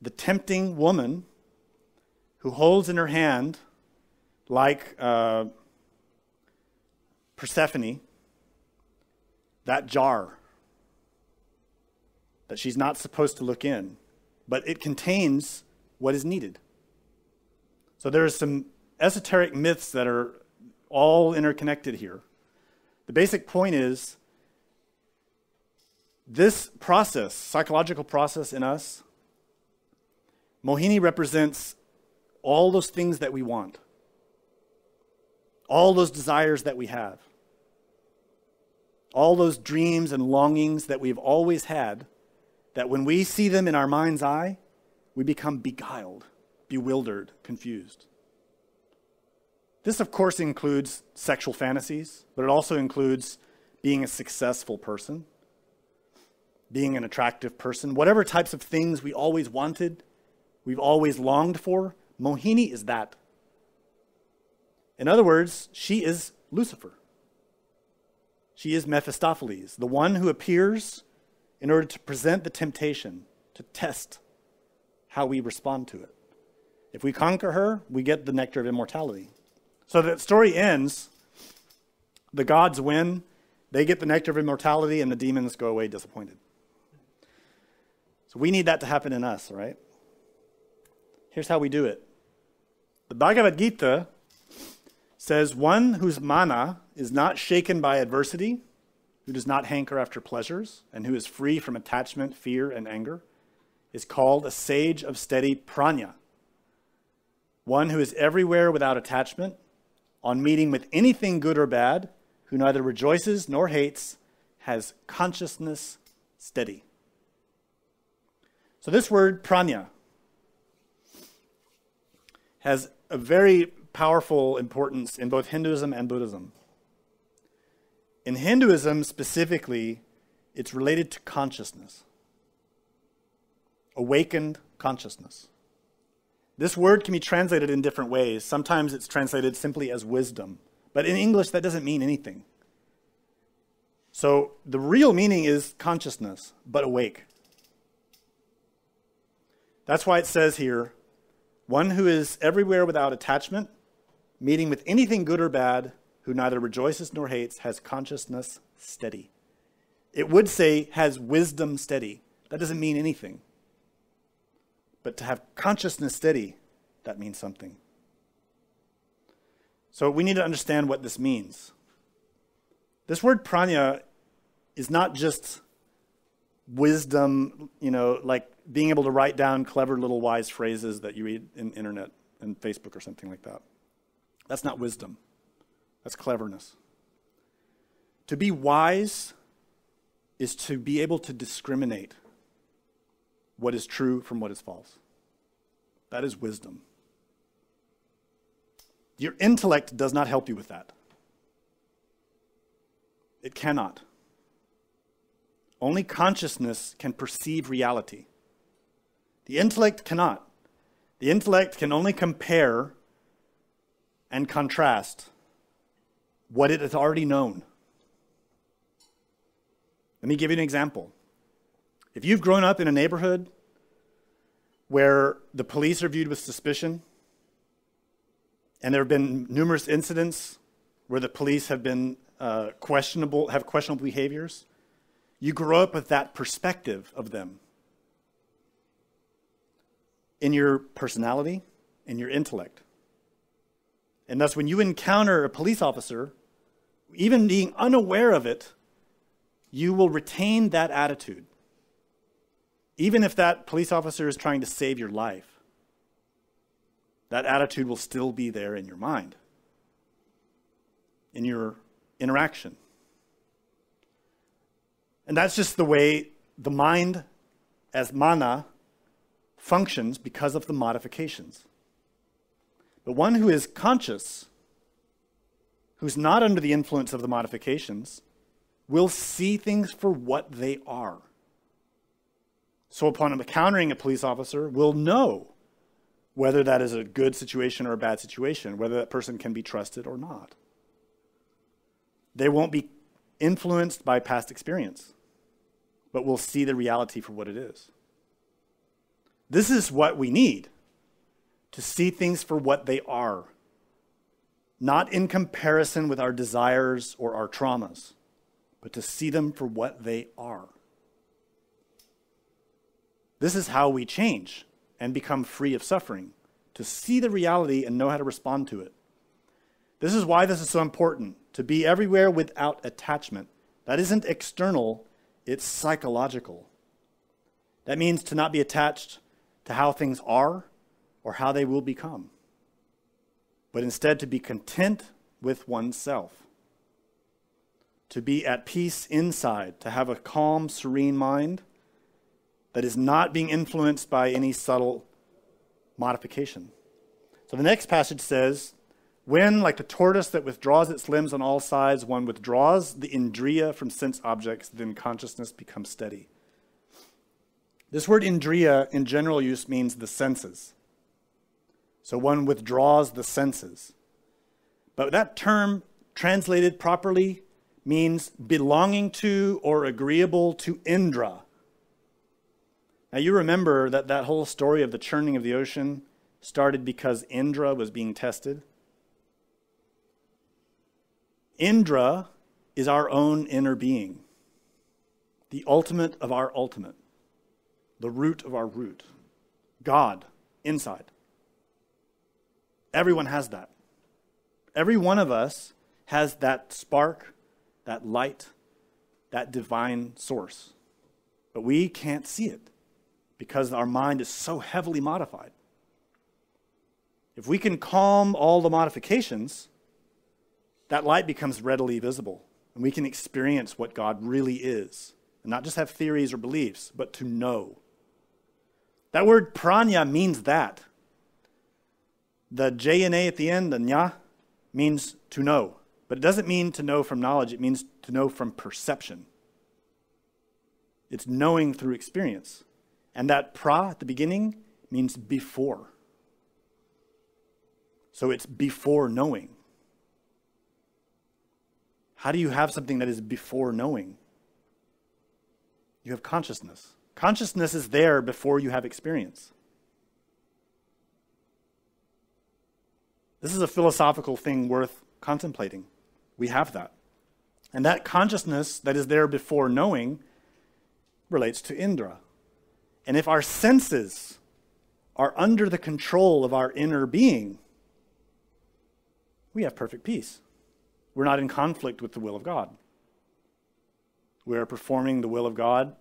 the tempting woman who holds in her hand, like uh, Persephone, that jar that she's not supposed to look in, but it contains what is needed. So there are some esoteric myths that are all interconnected here. The basic point is this process, psychological process in us, Mohini represents all those things that we want, all those desires that we have, all those dreams and longings that we've always had, that when we see them in our mind's eye, we become beguiled, bewildered, confused. This, of course, includes sexual fantasies, but it also includes being a successful person, being an attractive person, whatever types of things we always wanted, we've always longed for. Mohini is that. In other words, she is Lucifer. She is Mephistopheles, the one who appears in order to present the temptation, to test how we respond to it. If we conquer her, we get the nectar of immortality. So that story ends. The gods win, they get the nectar of immortality, and the demons go away disappointed. So we need that to happen in us, right? Here's how we do it. The Bhagavad Gita says, One whose mana is not shaken by adversity, who does not hanker after pleasures, and who is free from attachment, fear, and anger is called a sage of steady prajna, one who is everywhere without attachment, on meeting with anything good or bad, who neither rejoices nor hates, has consciousness steady. So, this word prajna has a very powerful importance in both Hinduism and Buddhism. In Hinduism specifically, it's related to consciousness awakened consciousness. This word can be translated in different ways. Sometimes it's translated simply as wisdom, but in English, that doesn't mean anything. So the real meaning is consciousness, but awake. That's why it says here one who is everywhere without attachment, meeting with anything good or bad, who neither rejoices nor hates, has consciousness steady. It would say has wisdom steady. That doesn't mean anything. But to have consciousness steady, that means something. So we need to understand what this means. This word prajna is not just wisdom, you know, like being able to write down clever little wise phrases that you read in internet and Facebook or something like that. That's not wisdom. That's cleverness. To be wise is to be able to discriminate what is true from what is false. That is wisdom. Your intellect does not help you with that. It cannot. Only consciousness can perceive reality. The intellect cannot. The intellect can only compare and contrast what it has already known. Let me give you an example. If you've grown up in a neighborhood where the police are viewed with suspicion, and there have been numerous incidents where the police have been uh, questionable, have questionable behaviors, you grow up with that perspective of them in your personality, in your intellect. And thus, when you encounter a police officer, even being unaware of it, you will retain that attitude. Even if that police officer is trying to save your life, that attitude will still be there in your mind, in your interaction. And that's just the way the mind, as mana, functions because of the modifications. But one who is conscious, who's not under the influence of the modifications, will see things for what they are. So, upon encountering a police officer, we'll know whether that is a good situation or a bad situation, whether that person can be trusted or not. They won't be influenced by past experience, but will see the reality for what it is. This is what we need to see things for what they are, not in comparison with our desires or our traumas but to see them for what they are. This is how we change and become free of suffering, to see the reality and know how to respond to it. This is why this is so important to be everywhere without attachment. That isn't external, it's psychological. That means to not be attached to how things are or how they will become, but instead to be content with oneself to be at peace inside, to have a calm, serene mind that is not being influenced by any subtle modification. So the next passage says, When, like the tortoise that withdraws its limbs on all sides, one withdraws the indriya from sense objects, then consciousness becomes steady. This word indriya in general use means the senses. So one withdraws the senses. But that term, translated properly, means belonging to or agreeable to Indra. Now, you remember that that whole story of the churning of the ocean started because Indra was being tested. Indra is our own inner being, the ultimate of our ultimate, the root of our root, God inside. Everyone has that. Every one of us has that spark that light, that divine source. But we can't see it because our mind is so heavily modified. If we can calm all the modifications, that light becomes readily visible, and we can experience what God really is, and not just have theories or beliefs, but to know. That word prajna means that. The J and A at the end, the nya, means to know. But it doesn't mean to know from knowledge, it means to know from perception. It's knowing through experience. And that pra at the beginning means before. So it's before knowing. How do you have something that is before knowing? You have consciousness. Consciousness is there before you have experience. This is a philosophical thing worth contemplating. We have that. And that consciousness that is there before knowing relates to Indra. And if our senses are under the control of our inner being, we have perfect peace. We're not in conflict with the will of God. we are performing the will of God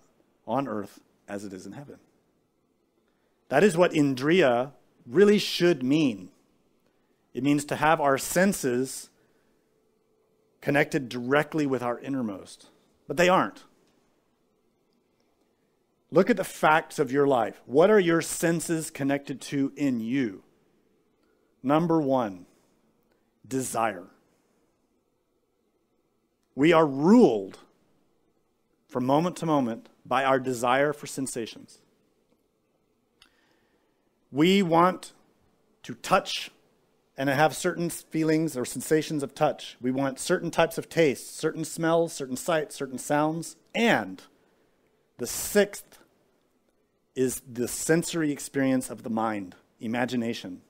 on earth as it is in heaven. That is what Indriya really should mean. It means to have our senses connected directly with our innermost, but they aren't. Look at the facts of your life. What are your senses connected to in you? Number one, desire. We are ruled from moment to moment by our desire for sensations. We want to touch and have certain feelings or sensations of touch. We want certain types of tastes, certain smells, certain sights, certain sounds. And the sixth is the sensory experience of the mind, imagination.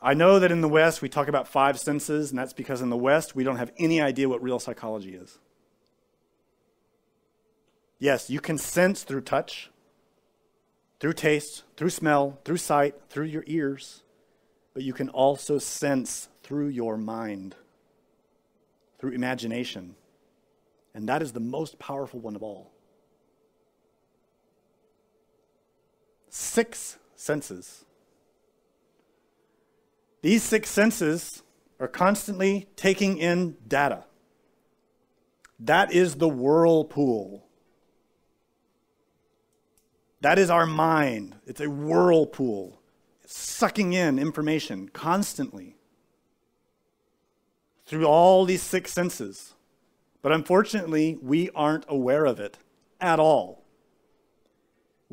I know that in the West we talk about five senses, and that's because in the West we don't have any idea what real psychology is. Yes, you can sense through touch, through taste, through smell, through sight, through your ears, but you can also sense through your mind, through imagination. And that is the most powerful one of all. Six senses. These six senses are constantly taking in data. That is the whirlpool that is our mind. It's a whirlpool, it's sucking in information constantly through all these six senses. But unfortunately, we aren't aware of it at all.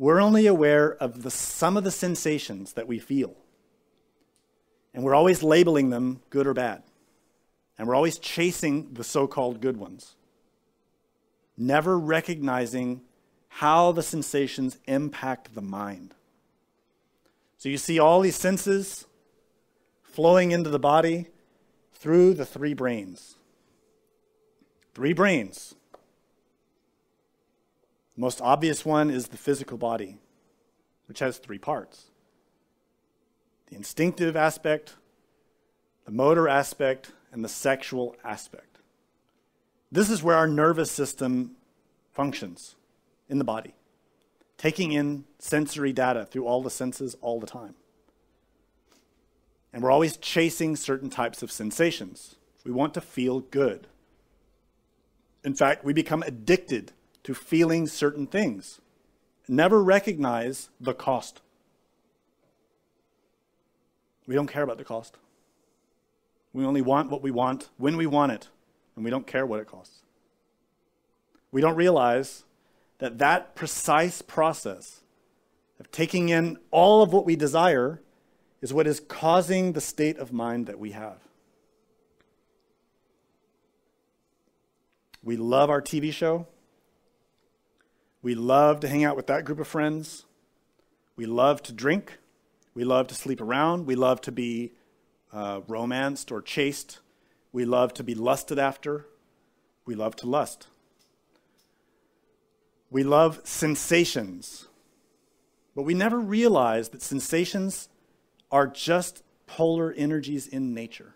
We're only aware of the some of the sensations that we feel. And we're always labeling them good or bad. And we're always chasing the so called good ones, never recognizing how the sensations impact the mind. So you see all these senses flowing into the body through the three brains. Three brains. The most obvious one is the physical body, which has three parts the instinctive aspect, the motor aspect, and the sexual aspect. This is where our nervous system functions in the body, taking in sensory data through all the senses all the time. And we're always chasing certain types of sensations. We want to feel good. In fact, we become addicted to feeling certain things, never recognize the cost. We don't care about the cost. We only want what we want when we want it, and we don't care what it costs. We don't realize that that precise process of taking in all of what we desire is what is causing the state of mind that we have. We love our TV show. We love to hang out with that group of friends. We love to drink. We love to sleep around. We love to be uh, romanced or chased. We love to be lusted after. We love to lust. We love sensations, but we never realize that sensations are just polar energies in nature.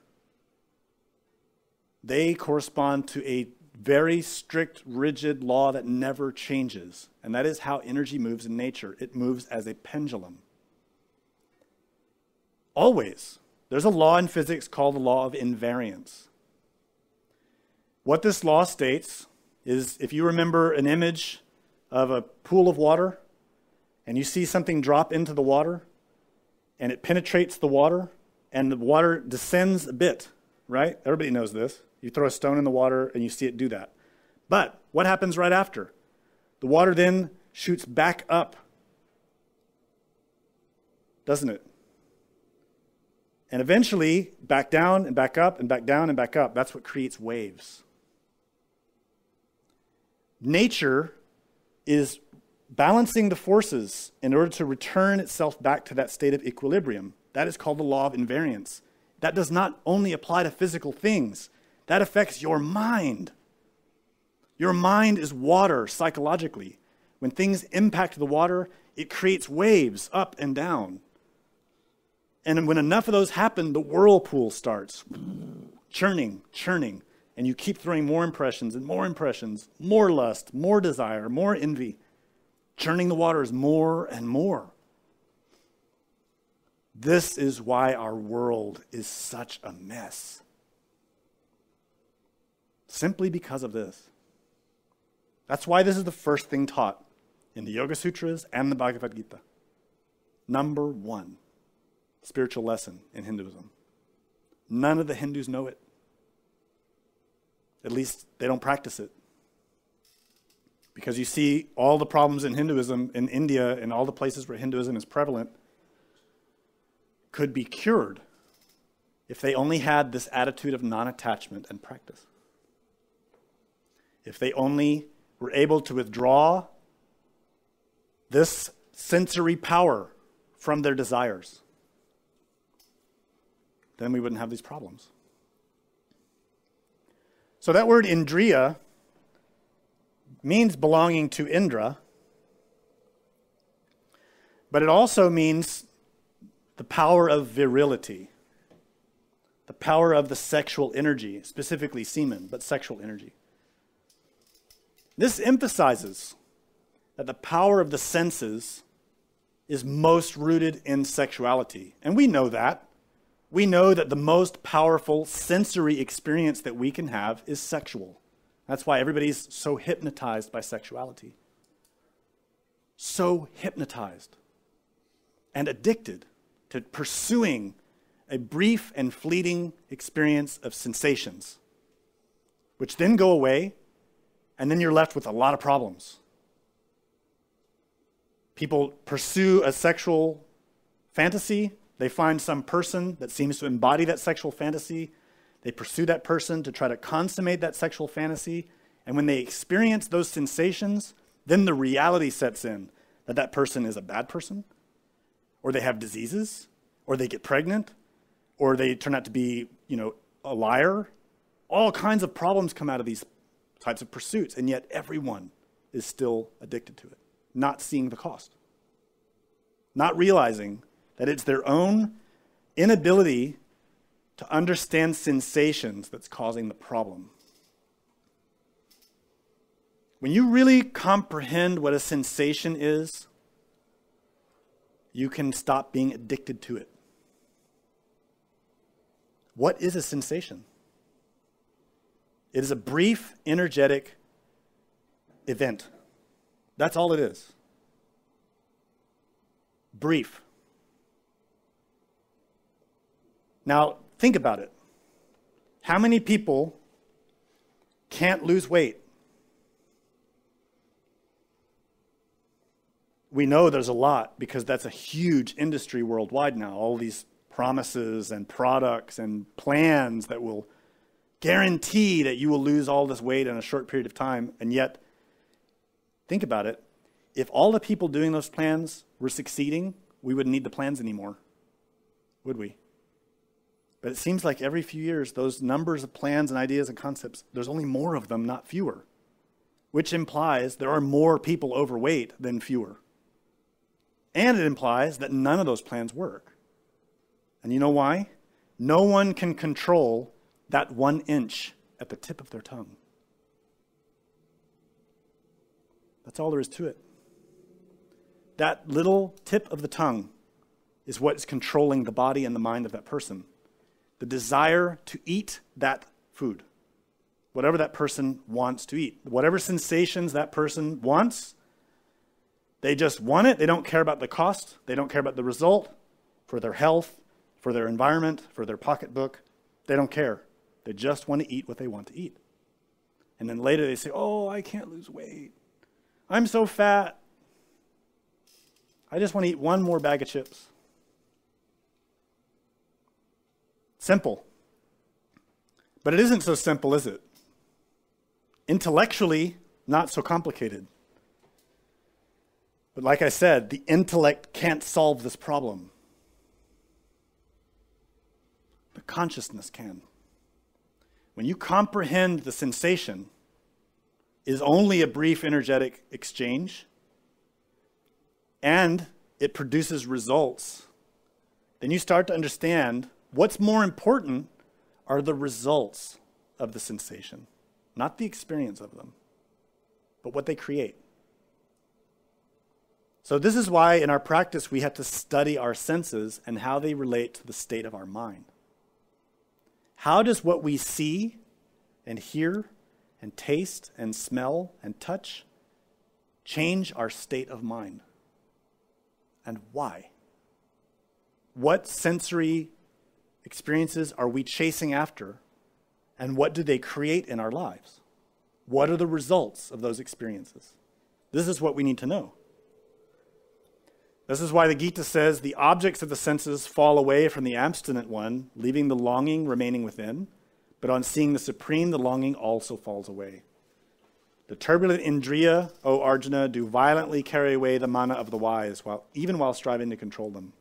They correspond to a very strict, rigid law that never changes, and that is how energy moves in nature. It moves as a pendulum. Always. There's a law in physics called the law of invariance. What this law states is if you remember an image of a pool of water and you see something drop into the water and it penetrates the water and the water descends a bit, right? Everybody knows this. You throw a stone in the water and you see it do that. But what happens right after? The water then shoots back up, doesn't it? And eventually back down and back up and back down and back up. That's what creates waves. Nature is balancing the forces in order to return itself back to that state of equilibrium. That is called the law of invariance. That does not only apply to physical things, that affects your mind. Your mind is water psychologically. When things impact the water, it creates waves up and down. And when enough of those happen, the whirlpool starts churning, churning. And you keep throwing more impressions and more impressions, more lust, more desire, more envy, churning the waters more and more. This is why our world is such a mess. Simply because of this. That's why this is the first thing taught in the Yoga Sutras and the Bhagavad Gita. Number one spiritual lesson in Hinduism. None of the Hindus know it. At least they don't practice it. Because you see, all the problems in Hinduism in India and all the places where Hinduism is prevalent could be cured if they only had this attitude of non attachment and practice. If they only were able to withdraw this sensory power from their desires, then we wouldn't have these problems. So that word indriya means belonging to Indra, but it also means the power of virility, the power of the sexual energy, specifically semen, but sexual energy. This emphasizes that the power of the senses is most rooted in sexuality. And we know that. We know that the most powerful sensory experience that we can have is sexual. That's why everybody's so hypnotized by sexuality. So hypnotized and addicted to pursuing a brief and fleeting experience of sensations, which then go away, and then you're left with a lot of problems. People pursue a sexual fantasy, they find some person that seems to embody that sexual fantasy, they pursue that person to try to consummate that sexual fantasy, and when they experience those sensations, then the reality sets in that that person is a bad person or they have diseases, or they get pregnant, or they turn out to be, you know, a liar. All kinds of problems come out of these types of pursuits, and yet everyone is still addicted to it, not seeing the cost, not realizing that it's their own inability to understand sensations that's causing the problem. When you really comprehend what a sensation is, you can stop being addicted to it. What is a sensation? It is a brief, energetic event. That's all it is. Brief. Now, think about it. How many people can't lose weight we know there's a lot because that's a huge industry worldwide now. All these promises and products and plans that will guarantee that you will lose all this weight in a short period of time. And yet, think about it. If all the people doing those plans were succeeding, we wouldn't need the plans anymore, would we? But it seems like every few years, those numbers of plans and ideas and concepts, there's only more of them, not fewer, which implies there are more people overweight than fewer. And it implies that none of those plans work. And you know why? No one can control that one inch at the tip of their tongue. That's all there is to it. That little tip of the tongue is what is controlling the body and the mind of that person. The desire to eat that food, whatever that person wants to eat, whatever sensations that person wants, they just want it. They don't care about the cost. They don't care about the result for their health, for their environment, for their pocketbook. They don't care. They just want to eat what they want to eat. And then later they say, Oh, I can't lose weight. I'm so fat. I just want to eat one more bag of chips. Simple. But it isn't so simple, is it? Intellectually, not so complicated. But like I said, the intellect can't solve this problem. The consciousness can. When you comprehend the sensation is only a brief energetic exchange and it produces results, then you start to understand what's more important are the results of the sensation, not the experience of them, but what they create. So, this is why in our practice we have to study our senses and how they relate to the state of our mind. How does what we see and hear and taste and smell and touch change our state of mind? And why? What sensory experiences are we chasing after? And what do they create in our lives? What are the results of those experiences? This is what we need to know. This is why the Gita says the objects of the senses fall away from the abstinent one, leaving the longing remaining within. But on seeing the supreme, the longing also falls away. The turbulent indriya, O Arjuna, do violently carry away the mana of the wise, while, even while striving to control them.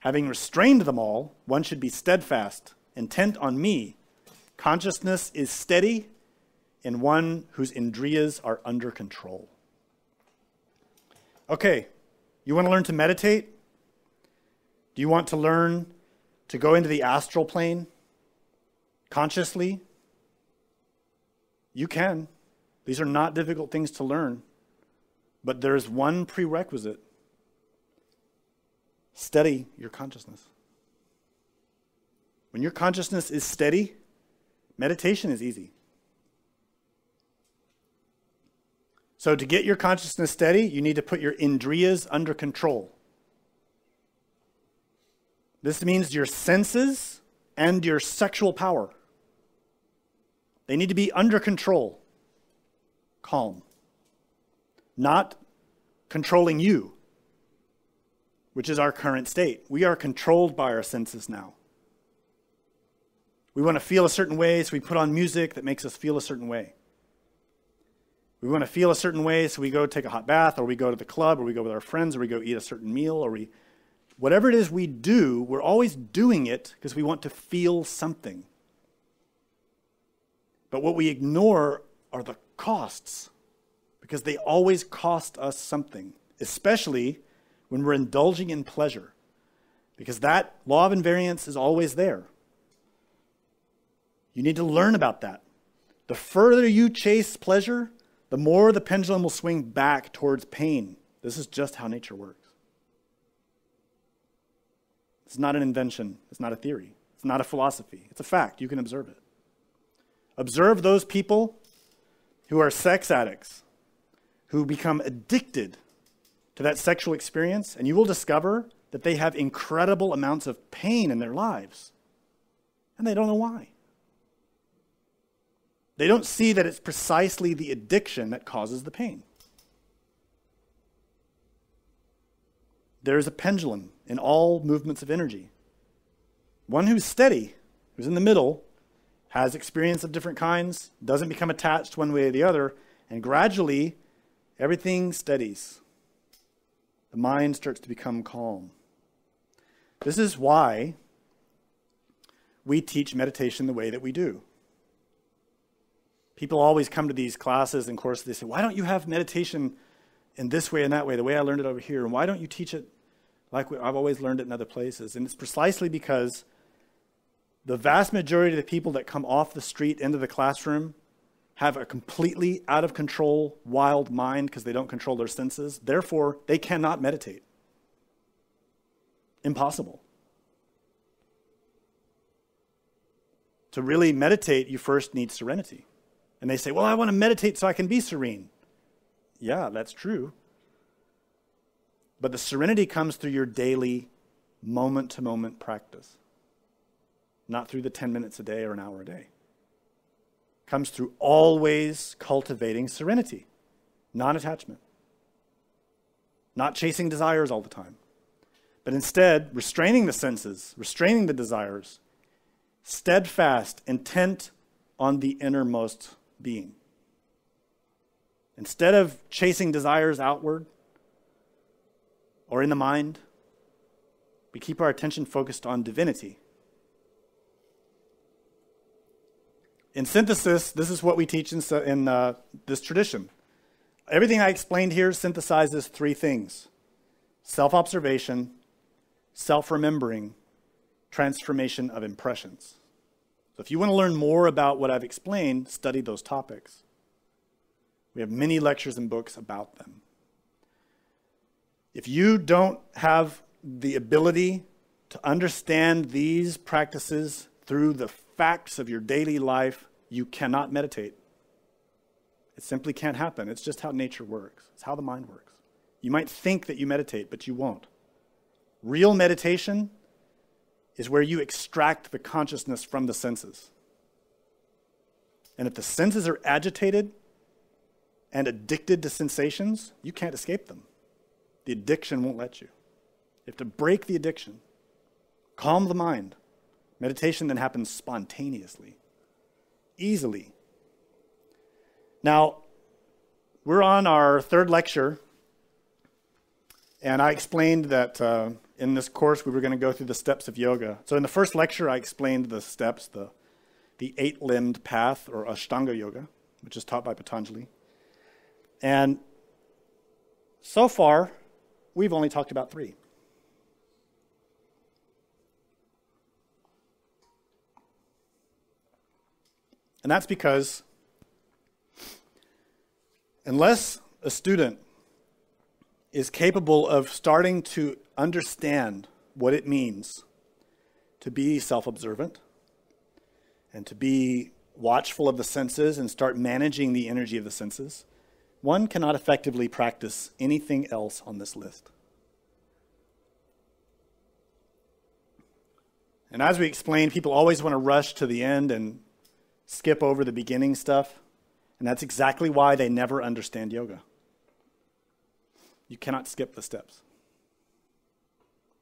Having restrained them all, one should be steadfast, intent on me. Consciousness is steady in one whose indriyas are under control. Okay, you want to learn to meditate? Do you want to learn to go into the astral plane consciously? You can. These are not difficult things to learn. But there's one prerequisite steady your consciousness. When your consciousness is steady, meditation is easy. So, to get your consciousness steady, you need to put your indriyas under control. This means your senses and your sexual power. They need to be under control, calm, not controlling you, which is our current state. We are controlled by our senses now. We want to feel a certain way, so we put on music that makes us feel a certain way. We want to feel a certain way, so we go take a hot bath, or we go to the club, or we go with our friends, or we go eat a certain meal, or we. Whatever it is we do, we're always doing it because we want to feel something. But what we ignore are the costs, because they always cost us something, especially when we're indulging in pleasure, because that law of invariance is always there. You need to learn about that. The further you chase pleasure, the more the pendulum will swing back towards pain. This is just how nature works. It's not an invention, it's not a theory, it's not a philosophy. It's a fact. You can observe it. Observe those people who are sex addicts, who become addicted to that sexual experience, and you will discover that they have incredible amounts of pain in their lives. And they don't know why. They don't see that it's precisely the addiction that causes the pain. There's a pendulum in all movements of energy. One who's steady, who's in the middle, has experience of different kinds, doesn't become attached one way or the other, and gradually everything steadies. The mind starts to become calm. This is why we teach meditation the way that we do. People always come to these classes and courses, they say, Why don't you have meditation in this way and that way, the way I learned it over here? And why don't you teach it like I've always learned it in other places? And it's precisely because the vast majority of the people that come off the street into the classroom have a completely out of control, wild mind because they don't control their senses. Therefore, they cannot meditate. Impossible. To really meditate, you first need serenity. And they say, Well, I want to meditate so I can be serene. Yeah, that's true. But the serenity comes through your daily, moment to moment practice, not through the 10 minutes a day or an hour a day. It comes through always cultivating serenity, non attachment, not chasing desires all the time, but instead restraining the senses, restraining the desires, steadfast, intent on the innermost being. Instead of chasing desires outward or in the mind, we keep our attention focused on divinity. In synthesis, this is what we teach in, in uh, this tradition. Everything I explained here synthesizes three things self observation, self remembering, transformation of impressions. So if you want to learn more about what I've explained, study those topics. We have many lectures and books about them. If you don't have the ability to understand these practices through the facts of your daily life, you cannot meditate. It simply can't happen. It's just how nature works, it's how the mind works. You might think that you meditate, but you won't. Real meditation is where you extract the consciousness from the senses. And if the senses are agitated and addicted to sensations, you can't escape them. The addiction won't let you. You have to break the addiction, calm the mind. Meditation then happens spontaneously, easily. Now, we're on our third lecture, and I explained that uh, in this course we were going to go through the steps of yoga. So, in the first lecture, I explained the steps, the, the eight limbed path, or Ashtanga Yoga, which is taught by Patanjali. And so far, we've only talked about three. And that's because unless a student is capable of starting to understand what it means to be self observant and to be watchful of the senses and start managing the energy of the senses, one cannot effectively practice anything else on this list. And as we explained, people always want to rush to the end and skip over the beginning stuff. And that's exactly why they never understand yoga. You cannot skip the steps.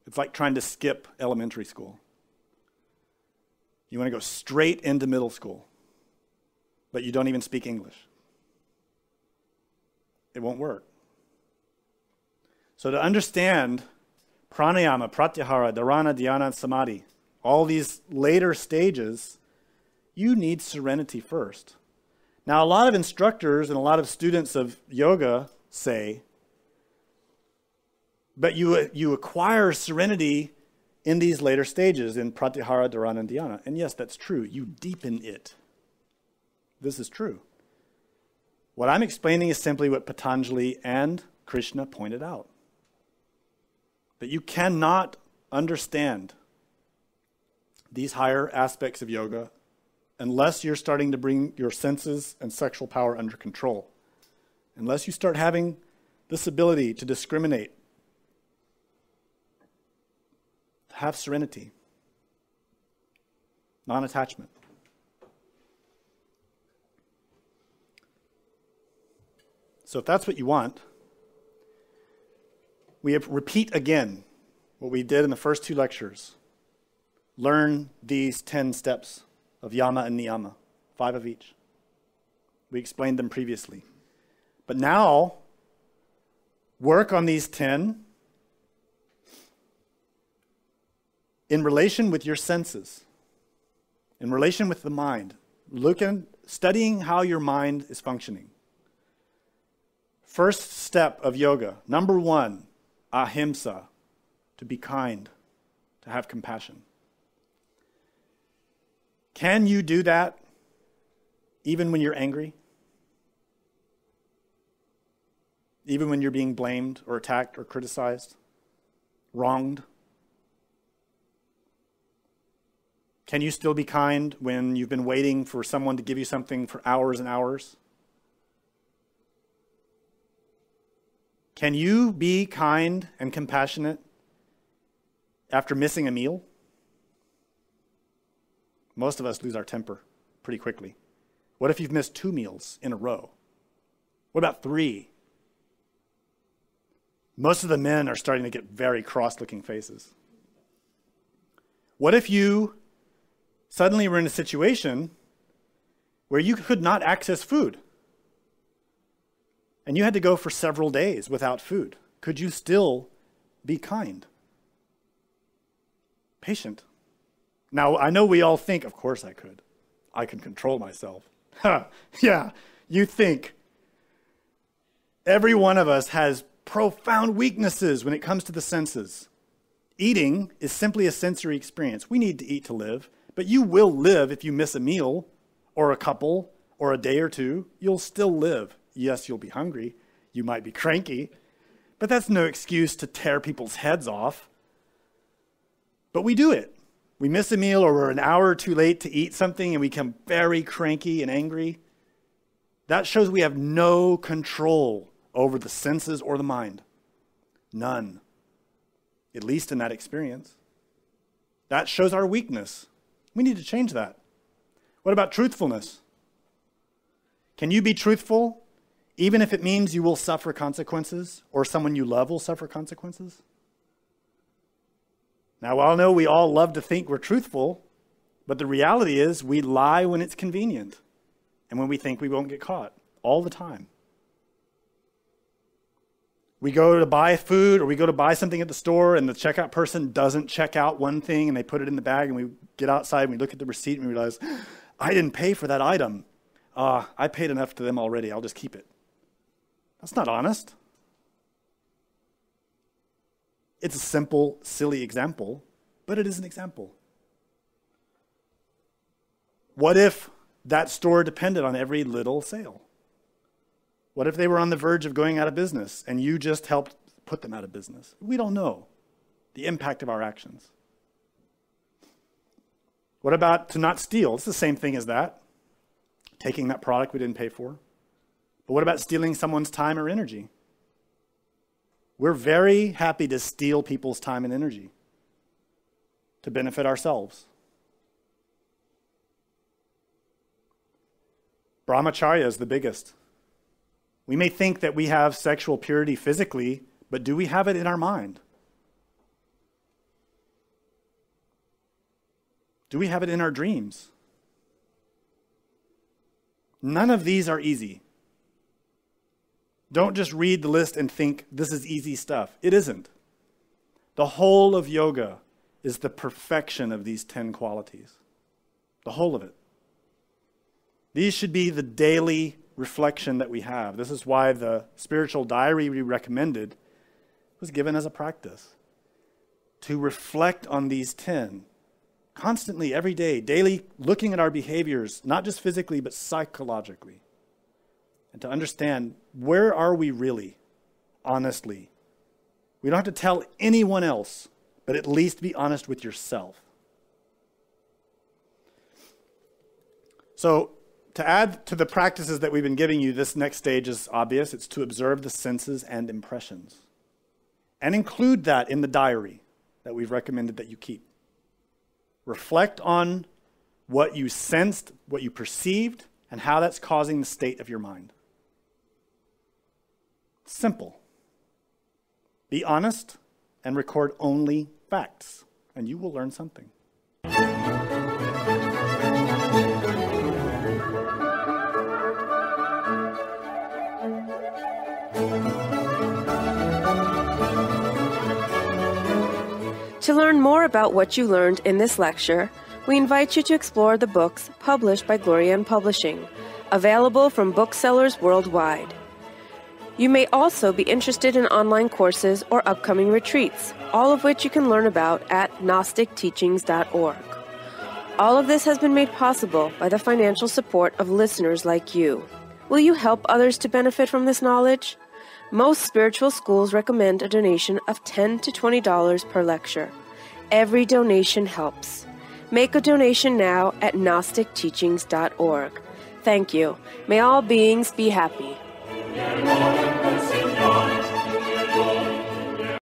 It's like trying to skip elementary school. You want to go straight into middle school, but you don't even speak English. It won't work. So, to understand pranayama, pratyahara, dharana, dhyana, and samadhi, all these later stages, you need serenity first. Now, a lot of instructors and a lot of students of yoga say, but you, you acquire serenity in these later stages in pratyahara, dharana, and dhyana. And yes, that's true. You deepen it. This is true. What I'm explaining is simply what Patanjali and Krishna pointed out. That you cannot understand these higher aspects of yoga unless you're starting to bring your senses and sexual power under control, unless you start having this ability to discriminate, to have serenity, non attachment. So, if that's what you want, we have repeat again what we did in the first two lectures. Learn these 10 steps of yama and niyama, five of each. We explained them previously. But now, work on these 10 in relation with your senses, in relation with the mind, looking, studying how your mind is functioning. First step of yoga, number one, ahimsa, to be kind, to have compassion. Can you do that even when you're angry? Even when you're being blamed or attacked or criticized, wronged? Can you still be kind when you've been waiting for someone to give you something for hours and hours? Can you be kind and compassionate after missing a meal? Most of us lose our temper pretty quickly. What if you've missed two meals in a row? What about three? Most of the men are starting to get very cross looking faces. What if you suddenly were in a situation where you could not access food and you had to go for several days without food? Could you still be kind? Patient? Now, I know we all think, of course I could. I can control myself. yeah, you think. Every one of us has profound weaknesses when it comes to the senses. Eating is simply a sensory experience. We need to eat to live, But you will live if you miss a meal or a couple or a day or two. You'll still live. Yes, you'll be hungry. You might be cranky. But that's no excuse to tear people's heads off. But we do it. We miss a meal or we're an hour two late to eat something and we become very cranky and angry. That shows we have no control over the senses or the mind. None. At least in that experience. That shows our weakness. We need to change that. What about truthfulness? Can you be truthful even if it means you will suffer consequences or someone you love will suffer consequences? Now, I know we all love to think we're truthful, but the reality is we lie when it's convenient and when we think we won't get caught all the time. We go to buy food or we go to buy something at the store and the checkout person doesn't check out one thing and they put it in the bag and we get outside and we look at the receipt and we realize, I didn't pay for that item. Uh, I paid enough to them already. I'll just keep it. That's not honest. It's a simple, silly example, but it is an example. What if that store depended on every little sale? What if they were on the verge of going out of business and you just helped put them out of business? We don't know the impact of our actions. What about to not steal? It's the same thing as that. Taking that product we didn't pay for. But what about stealing someone's time or energy? We're very happy to steal people's time and energy to benefit ourselves. Brahmacharya is the biggest. We may think that we have sexual purity physically, but do we have it in our mind? Do we have it in our dreams? None of these are easy. Don't just read the list and think this is easy stuff. It isn't. The whole of yoga is the perfection of these 10 qualities. The whole of it. These should be the daily reflection that we have. This is why the spiritual diary we recommended was given as a practice to reflect on these 10 constantly, every day, daily, looking at our behaviors, not just physically, but psychologically. And to understand where are we really, honestly. We don't have to tell anyone else, but at least be honest with yourself. So, to add to the practices that we've been giving you, this next stage is obvious. It's to observe the senses and impressions. And include that in the diary that we've recommended that you keep. Reflect on what you sensed, what you perceived, and how that's causing the state of your mind. Simple. Be honest and record only facts, and you will learn something. To learn more about what you learned in this lecture, we invite you to explore the books published by Glorian Publishing, available from booksellers worldwide. You may also be interested in online courses or upcoming retreats, all of which you can learn about at GnosticTeachings.org. All of this has been made possible by the financial support of listeners like you. Will you help others to benefit from this knowledge? Most spiritual schools recommend a donation of 10 to $20 per lecture. Every donation helps. Make a donation now at GnosticTeachings.org. Thank you. May all beings be happy.